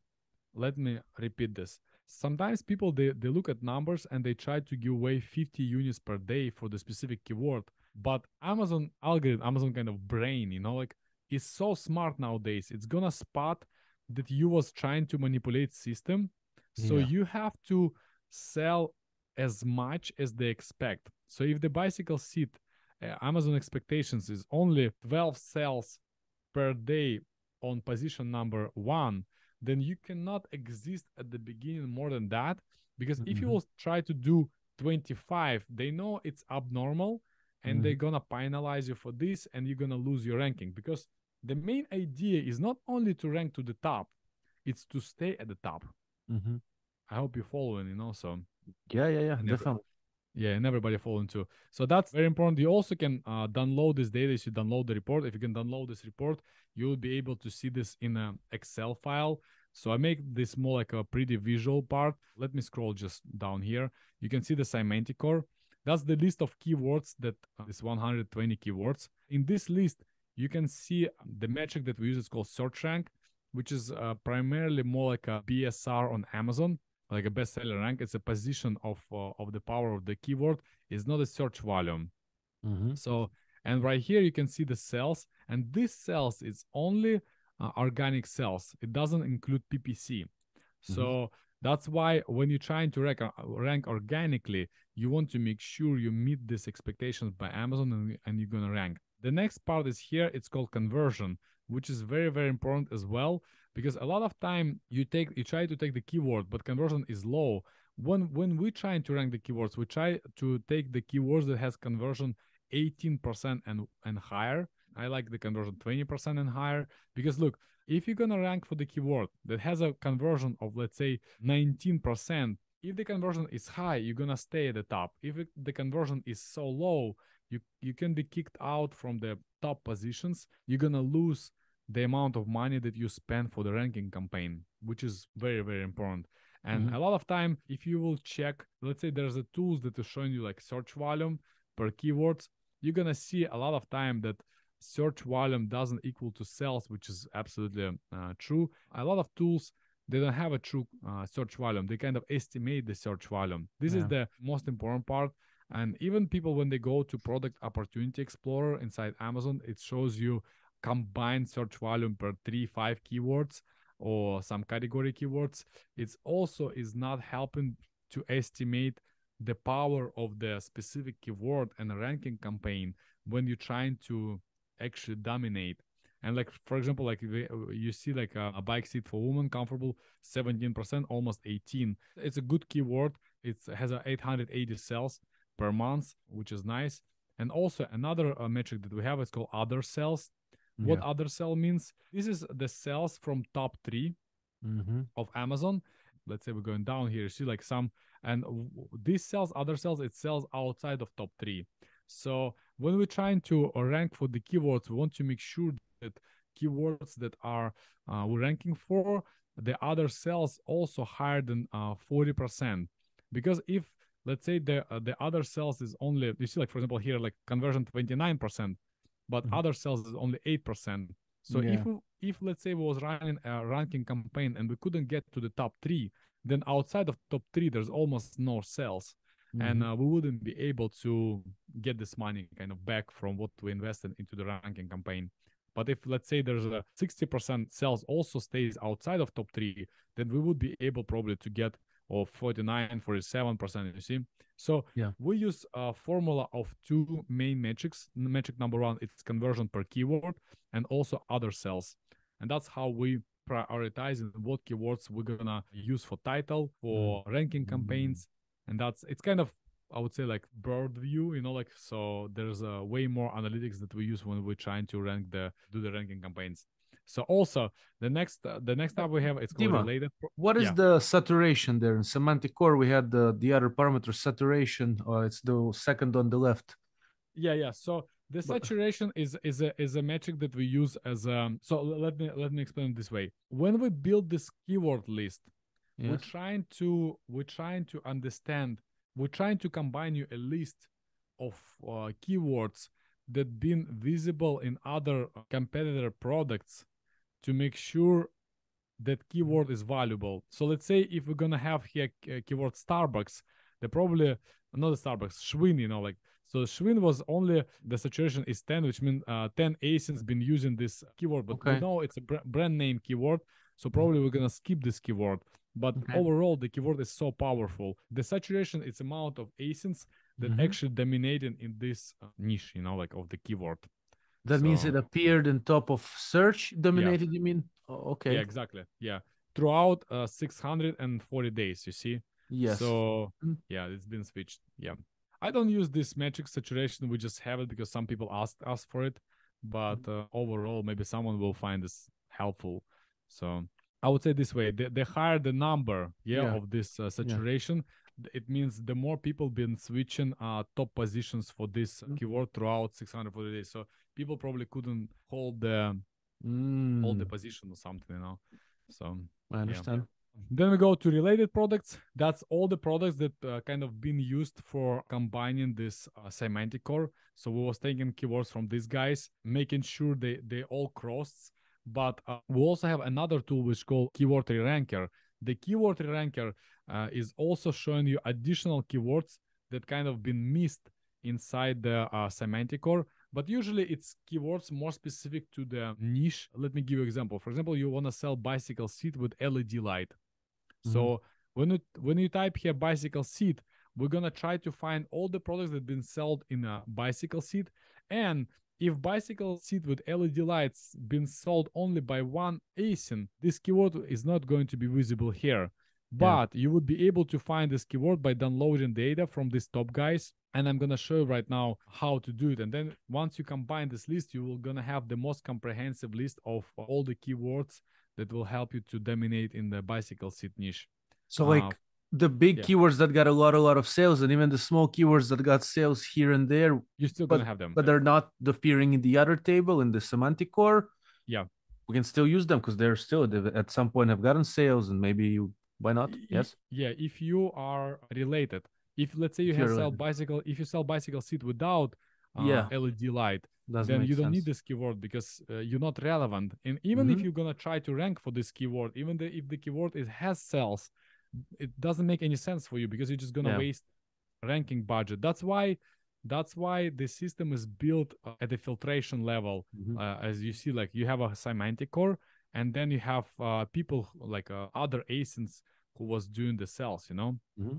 Let me repeat this. Sometimes people they, they look at numbers and they try to give away 50 units per day for the specific keyword. But Amazon algorithm, Amazon kind of brain, you know, like is so smart nowadays. It's gonna spot that you was trying to manipulate system. So yeah. you have to sell as much as they expect. So if the bicycle seat uh, Amazon expectations is only 12 sales per day on position number one, then you cannot exist at the beginning more than that. Because mm-hmm. if you mm-hmm. will try to do 25, they know it's abnormal and mm-hmm. they're gonna penalize you for this and you're gonna lose your ranking because the main idea is not only to rank to the top it's to stay at the top. Mm-hmm. i hope you're following you know so yeah yeah yeah definitely. yeah and everybody following too. So that's very important. You also can uh, download this data if you download the report. If you can download this report you'll be able to see this in an excel file. So i make this more like a pretty visual part. Let me scroll just down here. You can see the semantic core that's the list of keywords that uh, is 120 keywords in this list you can see the metric that we use is called search rank, which is uh, primarily more like a BSR on Amazon, like a bestseller rank. It's a position of uh, of the power of the keyword. It's not a search volume. Mm-hmm. So, and right here you can see the sales, and this sales is only uh, organic sales. It doesn't include PPC. So mm-hmm. That's why when you're trying to rank, uh, rank organically, you want to make sure you meet these expectations by Amazon and, and you're gonna rank. The next part is here. It's called conversion, which is very very important as well because a lot of time you take you try to take the keyword, but conversion is low. When when we trying to rank the keywords, we try to take the keywords that has conversion 18% and and higher. I like the conversion 20% and higher because look, if you're gonna rank for the keyword that has a conversion of let's say 19%, if the conversion is high, you're gonna stay at the top. If it, the conversion is so low, you you can be kicked out from the top positions. You're gonna lose the amount of money that you spend for the ranking campaign, which is very very important. And mm-hmm. a lot of time, if you will check, let's say there's a tools that is showing you like search volume per keywords, you're gonna see a lot of time that search volume doesn't equal to sales, which is absolutely uh, true. A lot of tools they don't have a true uh, search volume. They kind of estimate the search volume. This yeah. is the most important part. And even people when they go to Product Opportunity Explorer inside Amazon, it shows you combined search volume per three, five keywords or some category keywords. It's also is not helping to estimate the power of the specific keyword and ranking campaign when you're trying to actually dominate. And like for example like you see like a, a bike seat for women comfortable 17% almost 18 it's a good keyword. It has a 880 sales per month which is nice. And also another uh, metric that we have is called other sales what yeah. other sell means? This is the sales from top 3 mm-hmm. of amazon. Let's say we're going down here. You see like some and this sells other sales it sells outside of top three so when we're trying to rank for the keywords we want to make sure that keywords that are uh, we're ranking for the other cells also higher than uh, 40% because if let's say the uh, the other cells is only you see like for example here like conversion 29% but mm-hmm. other cells is only 8% so yeah. if we, if let's say we was running a ranking campaign and we couldn't get to the top 3 then outside of top 3 there's almost no sales mm-hmm. and uh, we wouldn't be able to get this money kind of back from what we invested into the ranking campaign but if let's say there's a 60% sales also stays outside of top three, then we would be able probably to get or 49, 47%, you see? So yeah. we use a formula of two main metrics. Metric number one, it's conversion per keyword and also other sales. And that's how we prioritize what keywords we're gonna use for title, for mm. ranking campaigns. And that's it's kind of I would say like bird view, you know, like so there's a uh, way more analytics that we use when we're trying to rank the do the ranking campaigns. So also the next uh, the next tab we have it's called Dima, related. What is yeah. the saturation there in semantic core? We had the the other parameter saturation. Or uh, it's the second on the left. Yeah, yeah. So the saturation is is a is a metric that we use as um. So let me let me explain it this way. When we build this keyword list, yes. we're trying to we're trying to understand we're trying to combine you a list of uh, keywords that been visible in other competitor products to make sure that keyword is valuable. So let's say if we're gonna have here uh, keyword Starbucks, they probably not the Starbucks, Schwinn, you know, like so Schwinn was only the saturation is 10, which means uh, 10 ASINs been using this keyword, but okay. we know it's a brand name keyword, so probably we're gonna skip this keyword but okay. overall the keyword is so powerful. The saturation is amount of asins that mm-hmm. actually dominating in this uh, niche you know like of the keyword. That so, means it appeared in top of search dominated yeah. you mean? Oh, okay. Yeah exactly. Yeah. Throughout uh, 640 days you see? Yes. So mm-hmm. yeah it's been switched. Yeah. I don't use this metric saturation. We just have it because some people asked us for it but mm-hmm. uh, overall maybe someone will find this helpful so I would say this way: the, the higher the number, yeah, yeah. of this uh, saturation, yeah. it means the more people been switching uh, top positions for this mm. keyword throughout 640 days. So people probably couldn't hold the mm. hold the position or something, you know. So I understand. Yeah. Then we go to related products. That's all the products that uh, kind of been used for combining this uh, semantic core. So we was taking keywords from these guys, making sure they they all crossed but uh, we also have another tool which is called Keyword Ranker. The Keyword Ranker uh, is also showing you additional keywords that kind of been missed inside the uh, semantic core. But usually it's keywords more specific to the niche. Let me give you an example. For example, you want to sell bicycle seat with LED light. Mm-hmm. So when you when you type here bicycle seat we're gonna try to find all the products that have been sold in a bicycle seat and if bicycle seat with LED lights been sold only by one ASIN, this keyword is not going to be visible here. But yeah. you would be able to find this keyword by downloading data from these top guys. And I'm gonna show you right now how to do it. And then once you combine this list, you will gonna have the most comprehensive list of all the keywords that will help you to dominate in the bicycle seat niche. So like uh, the big yeah. keywords that got a lot a lot of sales and even the small keywords that got sales here and there you're still but, gonna have them. but they're not appearing in the other table in the semantic core. Yeah. We can still use them because they're still at some point have gotten sales and maybe you why not? Yes? yeah if you are related if let's say you if have sell bicycle if you sell bicycle seat without uh, yeah. Led light Doesn't then you don't sense. need this keyword because uh, you're not relevant. And even mm-hmm. if you're gonna try to rank for this keyword even the, if the keyword is has sales it doesn't make any sense for you because you're just gonna yeah. waste ranking budget that's why that's why the system is built uh, at the filtration level mm-hmm. uh, as you see like you have a semantic core and then you have uh, people like uh, other asins who was doing the sales you know mm-hmm.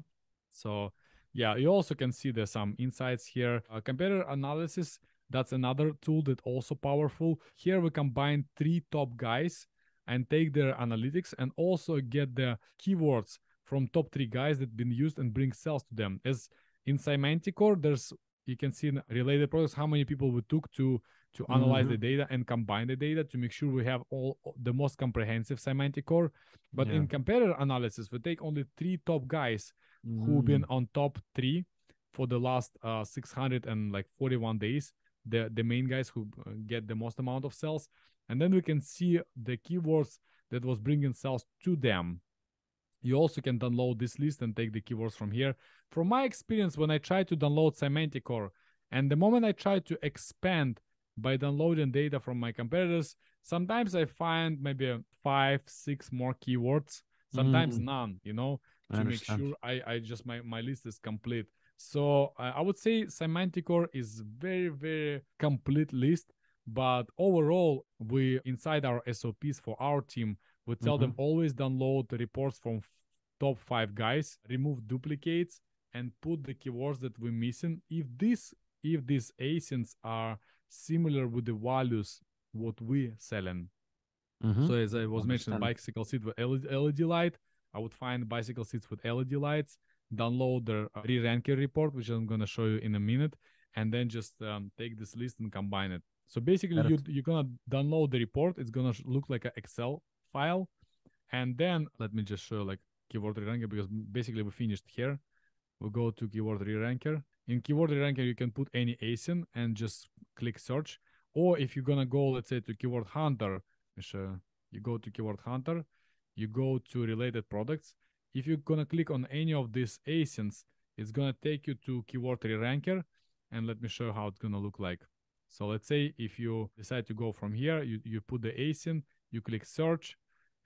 so yeah you also can see there's some insights here uh, competitor analysis that's another tool that also powerful here we combine three top guys and take their analytics and also get the keywords from top three guys that been used and bring sales to them. As in Semanticore, there's you can see in related products how many people we took to to analyze mm-hmm. the data and combine the data to make sure we have all the most comprehensive semantic core. But yeah. in competitor analysis, we take only three top guys mm. who've been on top three for the last uh, 641 days. The the main guys who uh, get the most amount of sales, and then we can see the keywords that was bringing sales to them. You also can download this list and take the keywords from here. From my experience when i try to download semanticore and the moment i try to expand by downloading data from my competitors sometimes i find maybe five six more keywords sometimes mm. none you know to make sure i i just my my list is complete. So uh, i would say semanticore is very very complete list but overall, we inside our SOPs for our team, we tell mm-hmm. them always download the reports from top five guys, remove duplicates, and put the keywords that we're missing. If this if these ASINs are similar with the values what we selling. Mm-hmm. So as I was mentioning, bicycle seat with LED light, I would find bicycle seats with LED lights, download the re-ranking report, which I'm gonna show you in a minute, and then just um, take this list and combine it. So basically, you, you're gonna download the report. It's gonna look like an Excel file, and then let me just show like keyword re-ranker because basically we finished here. We go to keyword re-ranker. In keyword re-ranker, you can put any ASIN and just click search. Or if you're gonna go, let's say, to keyword hunter, you go to keyword hunter, you go to related products. If you're gonna click on any of these ASINs, it's gonna take you to keyword re-ranker, and let me show you how it's gonna look like. So let's say if you decide to go from here, you, you put the ASIN, you click search,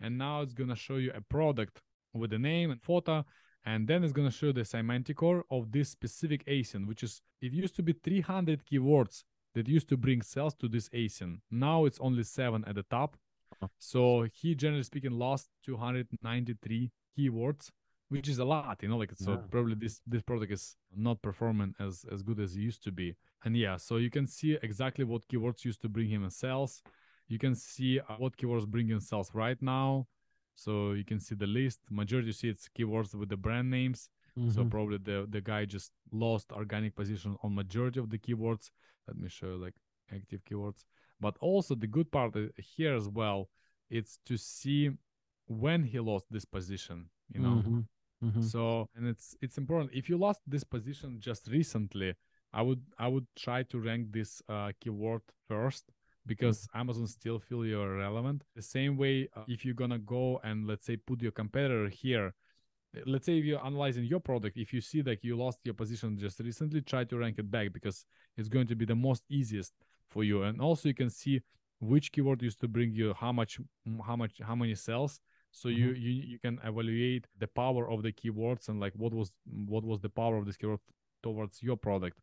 and now it's gonna show you a product with the name and photo, and then it's gonna show the semantic core of this specific ASIN, which is it used to be 300 keywords that used to bring sales to this ASIN. Now it's only seven at the top. Uh-huh. So he generally speaking lost 293 keywords which is a lot you know like yeah. so probably this this product is not performing as as good as it used to be and yeah so you can see exactly what keywords used to bring him in sales you can see uh, what keywords bring in sales right now so you can see the list majority you see it's keywords with the brand names mm-hmm. so probably the the guy just lost organic position on majority of the keywords let me show you like active keywords but also the good part uh, here as well it's to see when he lost this position you know mm-hmm. Mm-hmm. So and it's it's important. If you lost this position just recently, I would I would try to rank this uh, keyword first because mm-hmm. Amazon still feel you're relevant. The same way, uh, if you're gonna go and let's say put your competitor here, let's say if you're analyzing your product, if you see that you lost your position just recently, try to rank it back because it's going to be the most easiest for you. And also you can see which keyword used to bring you how much how much how many sales so mm-hmm. you, you you can evaluate the power of the keywords and like what was what was the power of this keyword towards your product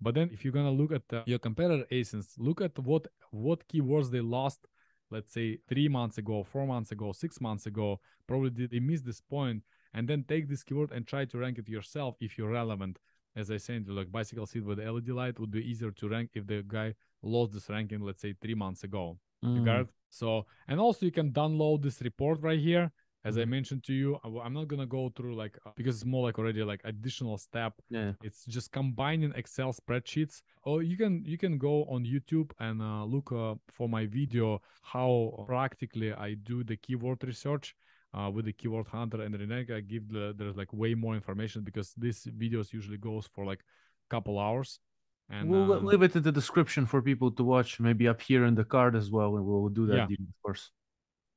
but then if you're gonna look at the, your competitor asins look at what what keywords they lost let's say three months ago four months ago six months ago probably they missed this point and then take this keyword and try to rank it yourself if you're relevant. As I said, like bicycle seat with LED light would be easier to rank if the guy lost this ranking, let's say three months ago. Mm. So, and also you can download this report right here as I mm-hmm. mentioned to you, I'm not gonna go through like uh, because it's more like already like additional step. Yeah. It's just combining Excel spreadsheets. Or you can you can go on YouTube and uh, look uh, for my video how practically I do the keyword research. Uh, with the keyword hunter and Renega, I give the, there's like way more information because this videos usually goes for like a couple hours. And we'll um, leave it in the description for people to watch, maybe up here in the card as well, and we'll do that, yeah. of course.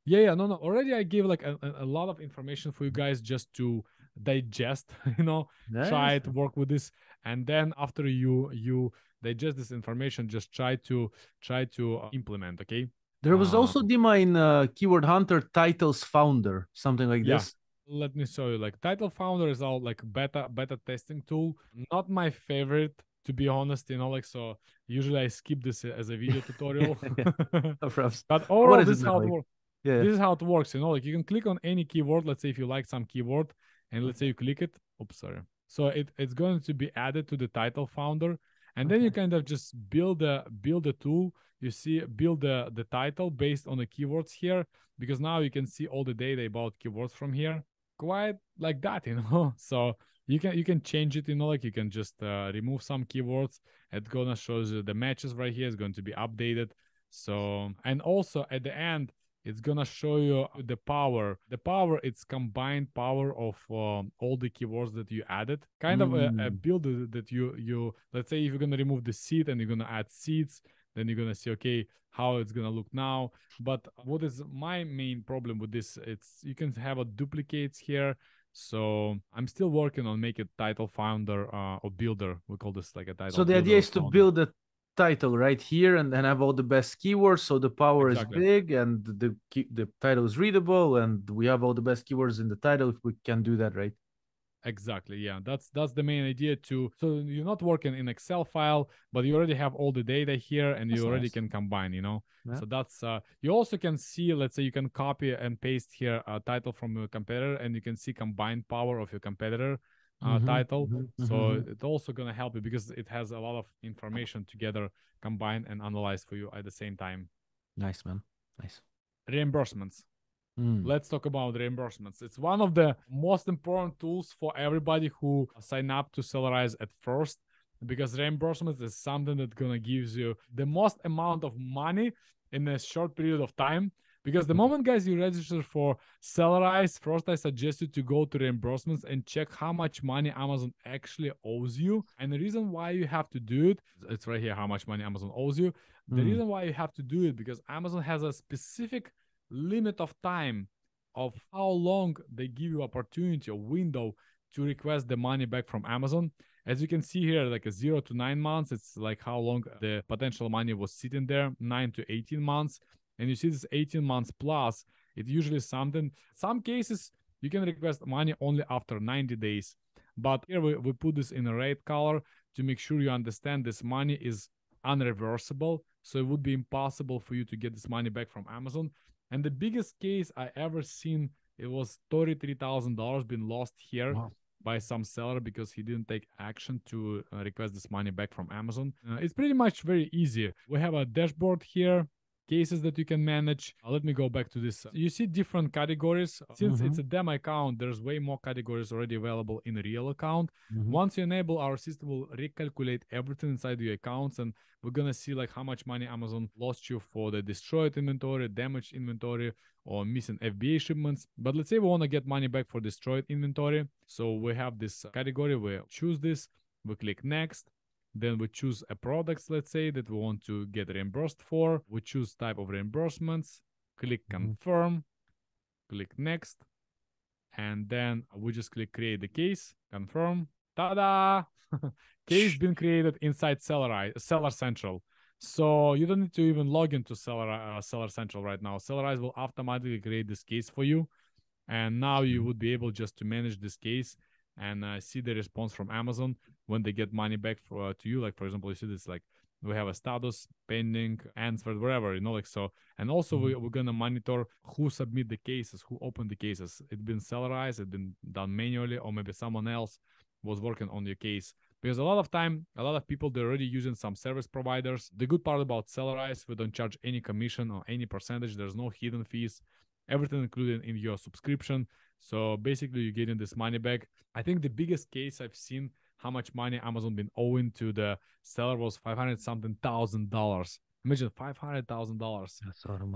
Yeah, yeah, no, no. Already I gave like a, a lot of information for you guys just to digest, you know, nice. try to work with this. And then after you you digest this information, just try to try to uh, implement, okay? There was uh, also Dima in uh, Keyword Hunter titles founder, something like yeah. this. Let me show you. Like title founder is all like beta beta testing tool. Not my favorite to be honest, you know, like so usually I skip this as a video tutorial. but overall, this is how like? Yeah. This is how it works you know like you can click on any keyword let's say if you like some keyword and let's say you click it oops sorry. So it, it's going to be added to the title founder and okay. then you kind of just build a build a tool. You see build the the title based on the keywords here because now you can see all the data about keywords from here. Quite like that you know? So you can you can change it you know like you can just uh, remove some keywords. It's gonna shows you the matches right here is going to be updated. So and also at the end it's gonna show you the power. The power it's combined power of um, all the keywords that you added. Kind mm. of a, a, mm. build that you you let's say if you're gonna remove the seed and you're gonna add seeds then you're gonna see okay how it's gonna look now. But what is my main problem with this it's you can have a duplicates here. So i'm still working on make it title founder uh, or builder. We call this like a title so the idea is to build a title right here and then have all the best keywords so the power exactly. is big and the the title is readable and we have all the best keywords in the title if we can do that right exactly yeah that's that's the main idea too so you're not working in excel file but you already have all the data here and that's you already nice. can combine you know yeah. so that's uh you also can see let's say you can copy and paste here a title from your competitor and you can see combined power of your competitor uh, mm-hmm, title. Mm-hmm, so mm-hmm. it's also gonna help you because it has a lot of information together, combined and analyzed for you at the same time. Nice man, nice. Reimbursements. Mm. Let's talk about reimbursements. It's one of the most important tools for everybody who sign up to Sellerise at first because reimbursements is something that gonna gives you the most amount of money in a short period of time because the moment, guys, you register for Sellerise, first I suggest you to go to reimbursements and check how much money Amazon actually owes you. And the reason why you have to do it, it's right here how much money Amazon owes you. The mm. reason why you have to do it because Amazon has a specific limit of time of how long they give you opportunity or window to request the money back from Amazon. As you can see here, like a zero to nine months, it's like how long the potential money was sitting there, nine to 18 months and you see this 18 months plus, it usually something. Some cases you can request money only after 90 days. But here we, we put this in a red color to make sure you understand this money is unreversible. So it would be impossible for you to get this money back from Amazon. And the biggest case I ever seen, it was $33,000 been lost here. Wow by some seller because he didn't take action to uh, request this money back from Amazon. Uh, it's pretty much very easy. We have a dashboard here cases that you can manage. Uh, let me go back to this. You see different categories. Since mm-hmm. it's a demo account, there's way more categories already available in a real account. Mm-hmm. Once you enable, our system will recalculate everything inside your accounts and we're gonna see like how much money Amazon lost you for the destroyed inventory, damaged inventory, or missing FBA shipments. But let's say we want to get money back for destroyed inventory. So we have this category, we choose this, we click next then we choose a products, let's say, that we want to get reimbursed for. We choose type of reimbursements, click mm-hmm. confirm, mm-hmm. click next, and then we just click create the case, confirm. Ta-da! case been created inside Seller, Seller Central. So you don't need to even log into Seller uh, Seller Central right now. Sellerise will automatically create this case for you, and now you mm-hmm. would be able just to manage this case and uh, see the response from Amazon when they get money back for uh, to you. Like for example, you see this like we have a status pending answered wherever you know like so and also mm-hmm. we, we're gonna monitor who submit the cases who opened the cases. It's been celerized it's been done manually or maybe someone else was working on your case. Because a lot of time a lot of people they're already using some service providers. The good part about Sellerise we don't charge any commission or any percentage. There's no hidden fees. Everything included in your subscription so basically you're getting this money back i think the biggest case i've seen how much money Amazon been owing to the seller was 500 something thousand dollars. Imagine five hundred thousand dollars.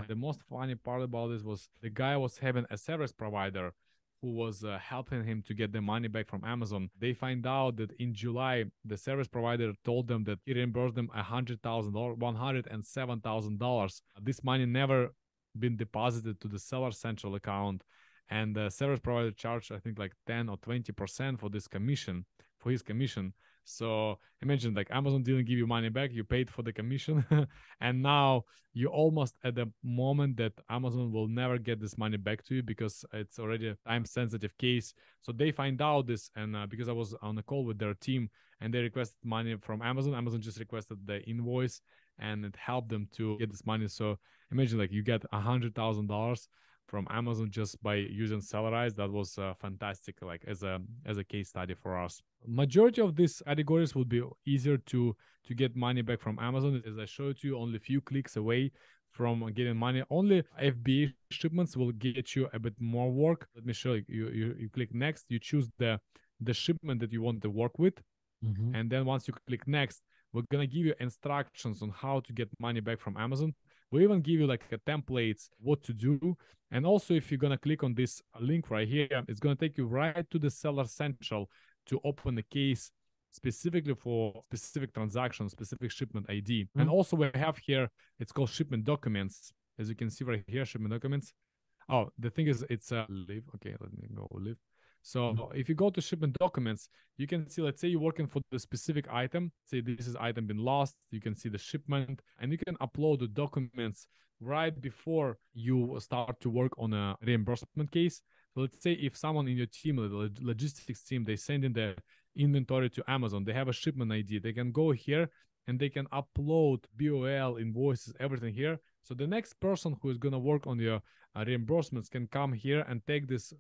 The most funny part about this was the guy was having a service provider who was uh, helping him to get the money back from Amazon. They find out that in July the service provider told them that he reimbursed them a hundred thousand dollars, one hundred and seven thousand dollars. This money never been deposited to the seller central account, and the service provider charged I think like ten or twenty percent for this commission for his commission. So imagine like Amazon didn't give you money back, you paid for the commission, and now you're almost at the moment that Amazon will never get this money back to you because it's already a time sensitive case. So they find out this, and uh, because I was on a call with their team and they requested money from Amazon, Amazon just requested the invoice and it helped them to get this money. So imagine like you get a hundred thousand dollars from Amazon just by using Sellerise. That was uh, fantastic, like as a as a case study for us. Majority of these categories would be easier to to get money back from Amazon, as I showed you, only a few clicks away from getting money. Only FBA shipments will get you a bit more work. Let me show you. You you, you click next. You choose the the shipment that you want to work with, mm-hmm. and then once you click next, we're gonna give you instructions on how to get money back from Amazon we even give you like a templates what to do. And also if you're gonna click on this link right here it's gonna take you right to the seller central to open a case specifically for specific transaction specific shipment id mm-hmm. and also we have here it's called shipment documents. As you can see right here shipment documents. Oh the thing is it's a live okay let me go live so if you go to shipment documents, you can see, let's say you're working for the specific item, say this is item been lost, you can see the shipment and you can upload the documents right before you start to work on a reimbursement case. So let's say if someone in your team, the logistics team, they send in their inventory to Amazon, they have a shipment ID, they can go here and they can upload BOL, invoices, everything here. So the next person who is going to work on your uh, reimbursements can come here and take this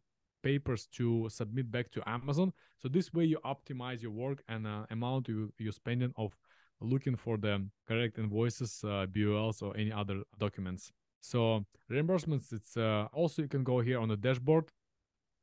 papers to submit back to Amazon. So this way you optimize your work and uh, amount you, you're spending of looking for the correct invoices, uh, BOLs or any other documents. So reimbursements, it's uh, also you can go here on the dashboard.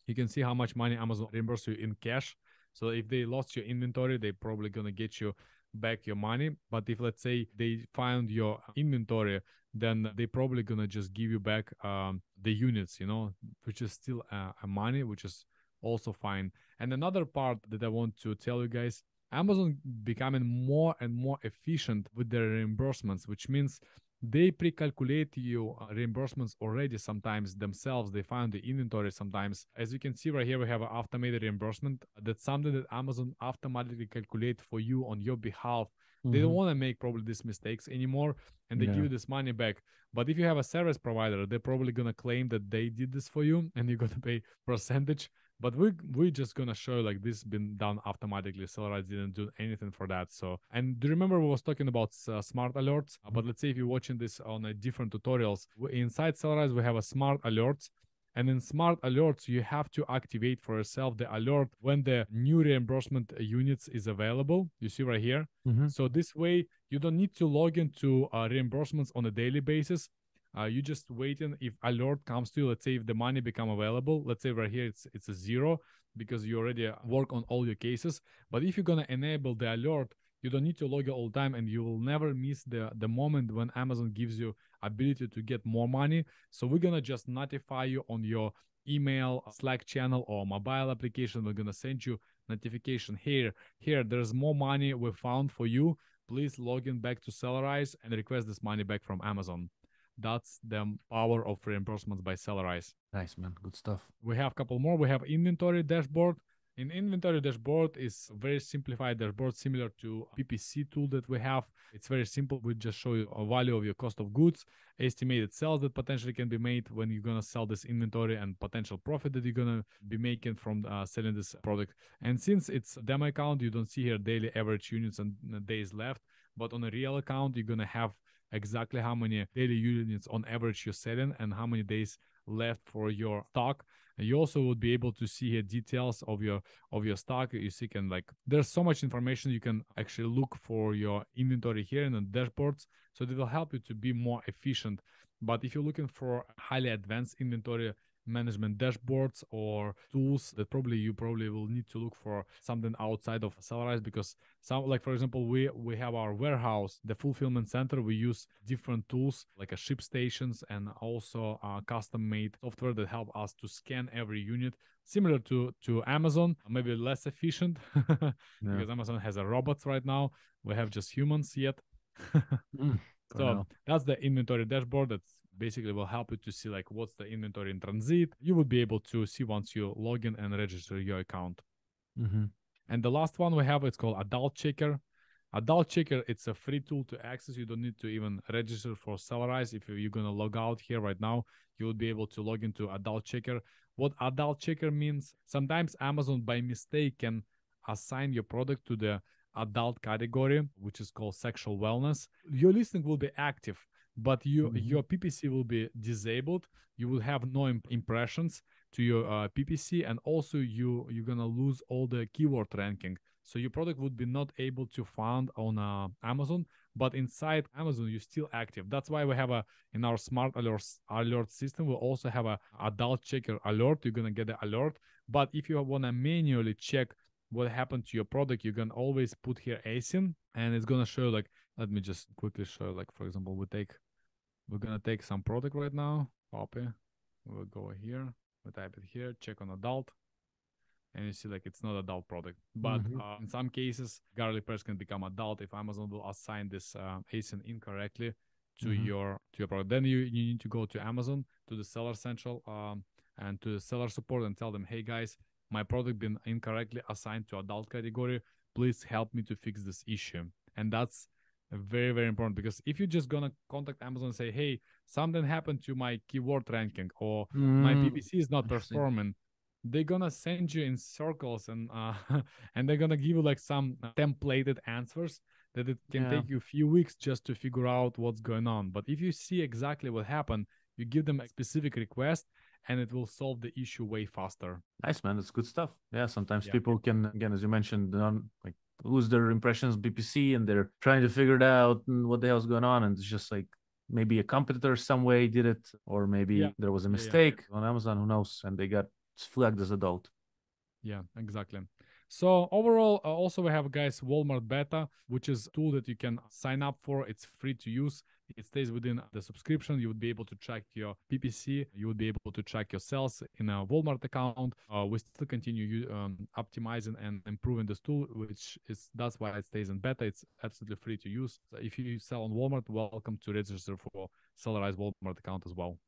You can see how much money Amazon reimburse you in cash. So if they lost your inventory, they're probably gonna get you back your money. But if let's say they find your inventory, then they probably gonna just give you back um, the units, you know, which is still a money, which is also fine. And another part that I want to tell you guys, Amazon becoming more and more efficient with their reimbursements, which means they pre-calculate you uh, reimbursements already sometimes themselves they find the inventory sometimes as you can see right here we have an automated reimbursement that's something that amazon automatically calculate for you on your behalf mm-hmm. they don't mm-hmm. want to make probably these mistakes anymore and they yeah. give you this money back but if you have a service provider they're probably going to claim that they did this for you and you're going to pay percentage but we we just gonna show like this been done automatically Sellerise didn't do anything for that so and do you remember we was talking about uh, smart alerts but let's say if you're watching this on a different tutorials inside Sellerise we have a smart alerts and in smart alerts, you have to activate for yourself the alert when the new reimbursement units is available. You see right here. Mm-hmm. So this way, you don't need to log into uh, reimbursements on a daily basis uh, you just waiting if alert comes to you let's say if the money become available let's say right here it's it's a zero because you already work on all your cases. But if you're gonna enable the alert you don't need to log all the time and you will never miss the the moment when amazon gives you ability to get more money. So we're gonna just notify you on your email slack channel or mobile application. We're gonna send you notification here. Here there's more money we found for you. Please log in back to sellerise and request this money back from amazon that's the power of reimbursements by Sellerise. Nice, man. Good stuff. We have a couple more. We have inventory dashboard. In inventory dashboard is very simplified dashboard similar to PPC tool that we have. It's very simple. We just show you a value of your cost of goods, estimated sales that potentially can be made when you're gonna sell this inventory, and potential profit that you're gonna be making from uh, selling this product. And since it's demo account, you don't see here daily average units and days left but on a real account you're gonna have exactly how many daily units on average you're selling and how many days left for your stock. And you also would be able to see here details of your of your stock. You see can like there's so much information you can actually look for your inventory here in the dashboards. So that will help you to be more efficient. But if you're looking for highly advanced inventory management dashboards or tools that probably you probably will need to look for something outside of Sellerise because some like for example we we have our warehouse the fulfillment center. We use different tools like a ship stations and also custom made software that help us to scan every unit similar to to Amazon maybe less efficient because. Amazon has a robots right now. We have just humans yet. Mm, so that's the inventory dashboard that's basically will help you to see like what's the inventory in transit. You would be able to see once you log in and register your account. Mm-hmm. and the last one we have it's called adult checker. Adult checker it's a free tool to access. You don't need to even register for sellerise if you're going to log out here right now you will be able to log into adult checker. What adult checker means sometimes amazon by mistake can assign your product to the adult category which is called sexual wellness. Your listing will be active but you, mm-hmm. your PPC will be disabled. You will have no imp- impressions to your uh, PPC, and also you you're gonna lose all the keyword ranking. So your product would be not able to find on uh, Amazon, but inside Amazon you're still active. That's why we have a in our smart alerts alert system. We also have a adult checker alert. You're gonna get the alert. But if you wanna manually check what happened to your product, you can always put here ASIN, and it's gonna show like let me just quickly show like for example we take we're gonna take some product right now copy. We'll go here we type it here check on adult and you see like it's not adult product. But mm-hmm. uh, in some cases garlic press can become adult if amazon will assign this uh, asin incorrectly to mm-hmm. your to your product. Then you, you need to go to amazon to the seller central um, and to the seller support and tell them hey guys my product been incorrectly assigned to adult category. Please help me to fix this issue. And that's very very important because if you're just gonna contact amazon and say hey something happened to my keyword ranking or mm, my ppc is not performing they're gonna send you in circles and uh, and they're gonna give you like some templated answers that it can yeah. take you a few weeks just to figure out what's going on. But if you see exactly what happened you give them a specific request and it will solve the issue way faster. Nice man. That's good stuff. Yeah sometimes yeah. people can again as you mentioned like lose their impressions PPC and they're trying to figure it out and what the hell's going on. And it's just like maybe a competitor some way did it, or maybe yeah. there was a mistake yeah, yeah. on Amazon, who knows? And they got flagged as adult. Yeah, exactly. So overall, uh, also we have guys Walmart Beta, which is a tool that you can sign up for. It's free to use. It stays within the subscription. You would be able to track your PPC. You would be able to track your sales in a Walmart account. Uh, we still continue um, optimizing and improving this tool, which is that's why it stays in beta. It's absolutely free to use. So if you sell on Walmart, welcome to register for Sellerise Walmart account as well.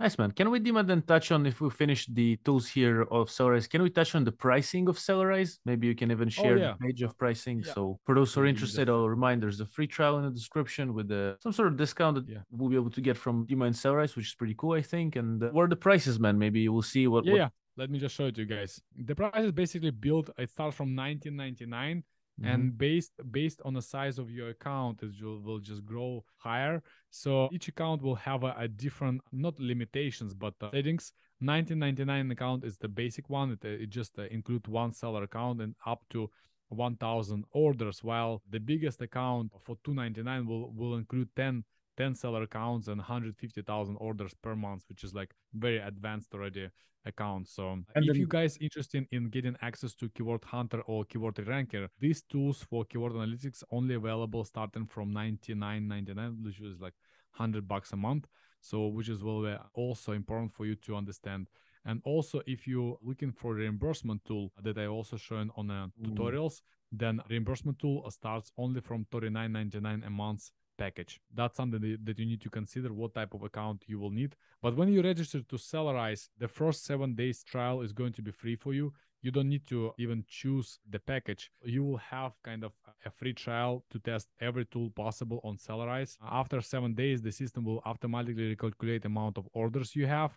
Nice man. Can we Dima then touch on if we finish the tools here of Sellerise? Can we touch on the pricing of Sellerise? Maybe you can even oh, share oh, yeah. the page of pricing. Yeah. So for those who are interested, I'll remind there's a free trial in the description with the, some sort of discount that yeah. we'll be able to get from Dima and Sellerise, which is pretty cool, I think. And uh, what are the prices, man? Maybe we'll see what. Yeah, what... yeah. Let me just show it to you guys. The price is basically built. It starts from 1999 mm-hmm. and based based on the size of your account it will, just grow higher. So each account will have a, a different not limitations but uh, settings. 1999 account is the basic one. It, it just uh, include one seller account and up to 1000 orders while the biggest account for 299 will will include 10 10 seller accounts and 150,000 orders per month, which is like very advanced already account. So and if then, you guys interested in getting access to Keyword Hunter or Keyword Ranker, these tools for keyword analytics only available starting from 99.99, which is like 100 bucks a month. So which is well also important for you to understand. And also if you're looking for reimbursement tool that I also shown on uh, tutorials, then reimbursement tool starts only from 39.99 a month package. That's something that you need to consider what type of account you will need. But when you register to Sellerise, the first seven days trial is going to be free for you. You don't need to even choose the package. You will have kind of a free trial to test every tool possible on Sellerise. After seven days, the system will automatically recalculate the amount of orders you have.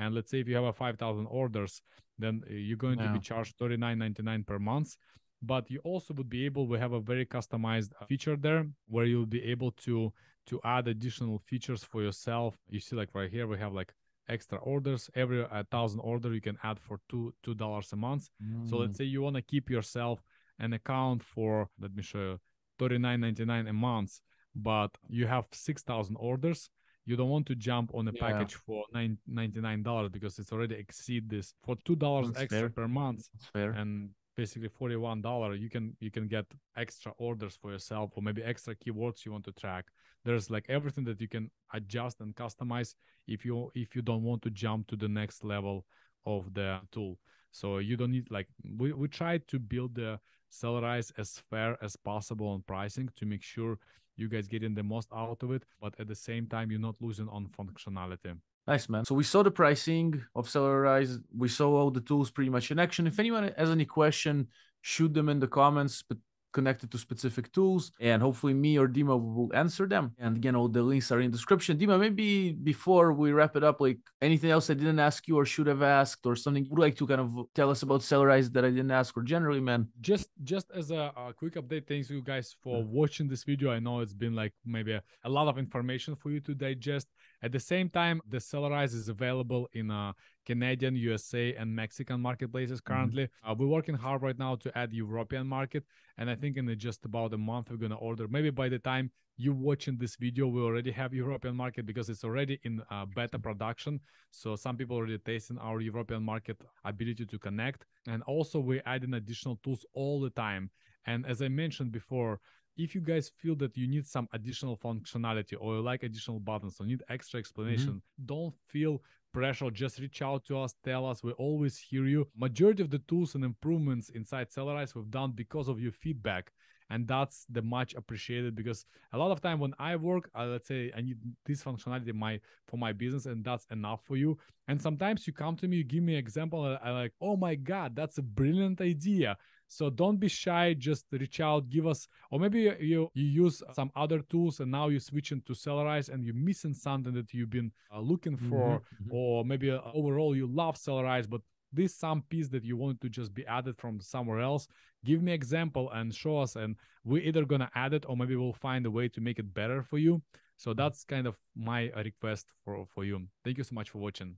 And let's say if you have a 5,000 orders, then uh, you're going to be charged 39.99 per month but you also would be able we have a very customized feature there where you'll be able to to add additional features for yourself you see like right here we have like extra orders every a thousand order you can add for two two dollars a month mm. so let's mm. say you want to keep yourself an account for let me show you 39.99 a month but you have 6000 orders you don't want to jump on a yeah. package for nine ninety nine dollars because it's already exceed this for two dollars extra fair. per month That's fair. and basically forty one dollar you can you can get extra orders for yourself or maybe extra keywords you want to track there's like everything that you can adjust and customize if you if you don't want to jump to the next level of the tool so you don't need like we, we try to build the Sellerise as fair as possible on pricing to make sure you guys getting the most out of it, but at the same time, you're not losing on functionality. Nice, man. So we saw the pricing of Sellerise. We saw all the tools pretty much in action. If anyone has any question, shoot them in the comments. But connected to specific tools and hopefully me or Dima will answer them. And again, all the links are in the description. Dima, maybe before we wrap it up, like anything else I didn't ask you or should have asked or something you'd like to kind of tell us about Sellerise that I didn't ask or generally, man? Just just as a, a quick update, thanks you guys for hmm. watching this video. I know it's been like maybe a, a lot of information for you to digest. At the same time, the Sellerise is available in uh, Canadian, USA, and Mexican marketplaces mm-hmm. currently. Mm-hmm. Uh, we're working hard right now to add European market, and I think in just about a month we're gonna order. Maybe by the time you watching this video, we already have European market because it's already in uh, beta production. So some people already tasting our European market ability to connect, and also we're adding additional tools all the time. And as I mentioned before, if you guys feel that you need some additional functionality or you like additional buttons or need extra explanation, mm-hmm. don't feel pressure. Just reach out to us tell us. We always hear you. Majority of the tools and improvements inside sellerise we've done because of your feedback and that's the much appreciated because a lot of time when i work let's say i need this functionality my for my business and that's enough for you. And sometimes you come to me you give me an example and I'm like oh my god that's a brilliant idea so don't be shy. Just reach out, give us, or maybe you you use some other tools and now you're switching to Sellerise and you're missing something that you've been uh, looking mm-hmm, for, mm-hmm. or maybe uh, overall you love Sellerise, but this some piece that you want to just be added from somewhere else. Give me example and show us and we're either gonna add it or maybe we'll find a way to make it better for you. So that's kind of my request for for you. Thank you so much for watching.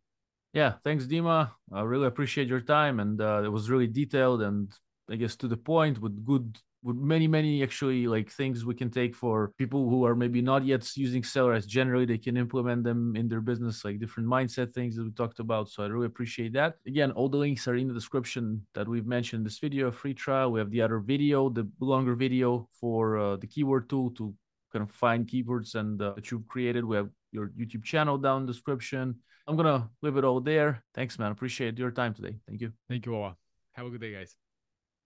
Yeah thanks dima. I really appreciate your time and uh, it was really detailed and I guess to the point with good with many many actually like things we can take for people who are maybe not yet using Sellerise generally they can implement them in their business like different mindset things that we talked about. So i really appreciate that. Again all the links are in the description that we've mentioned in this video free trial. We have the other video the longer video for uh, the keyword tool to kind of find keywords and uh, that you've created. We have your youtube channel down in the description. I'm gonna leave it all there. Thanks man. Appreciate your time today. Thank you. Thank you all have a good day guys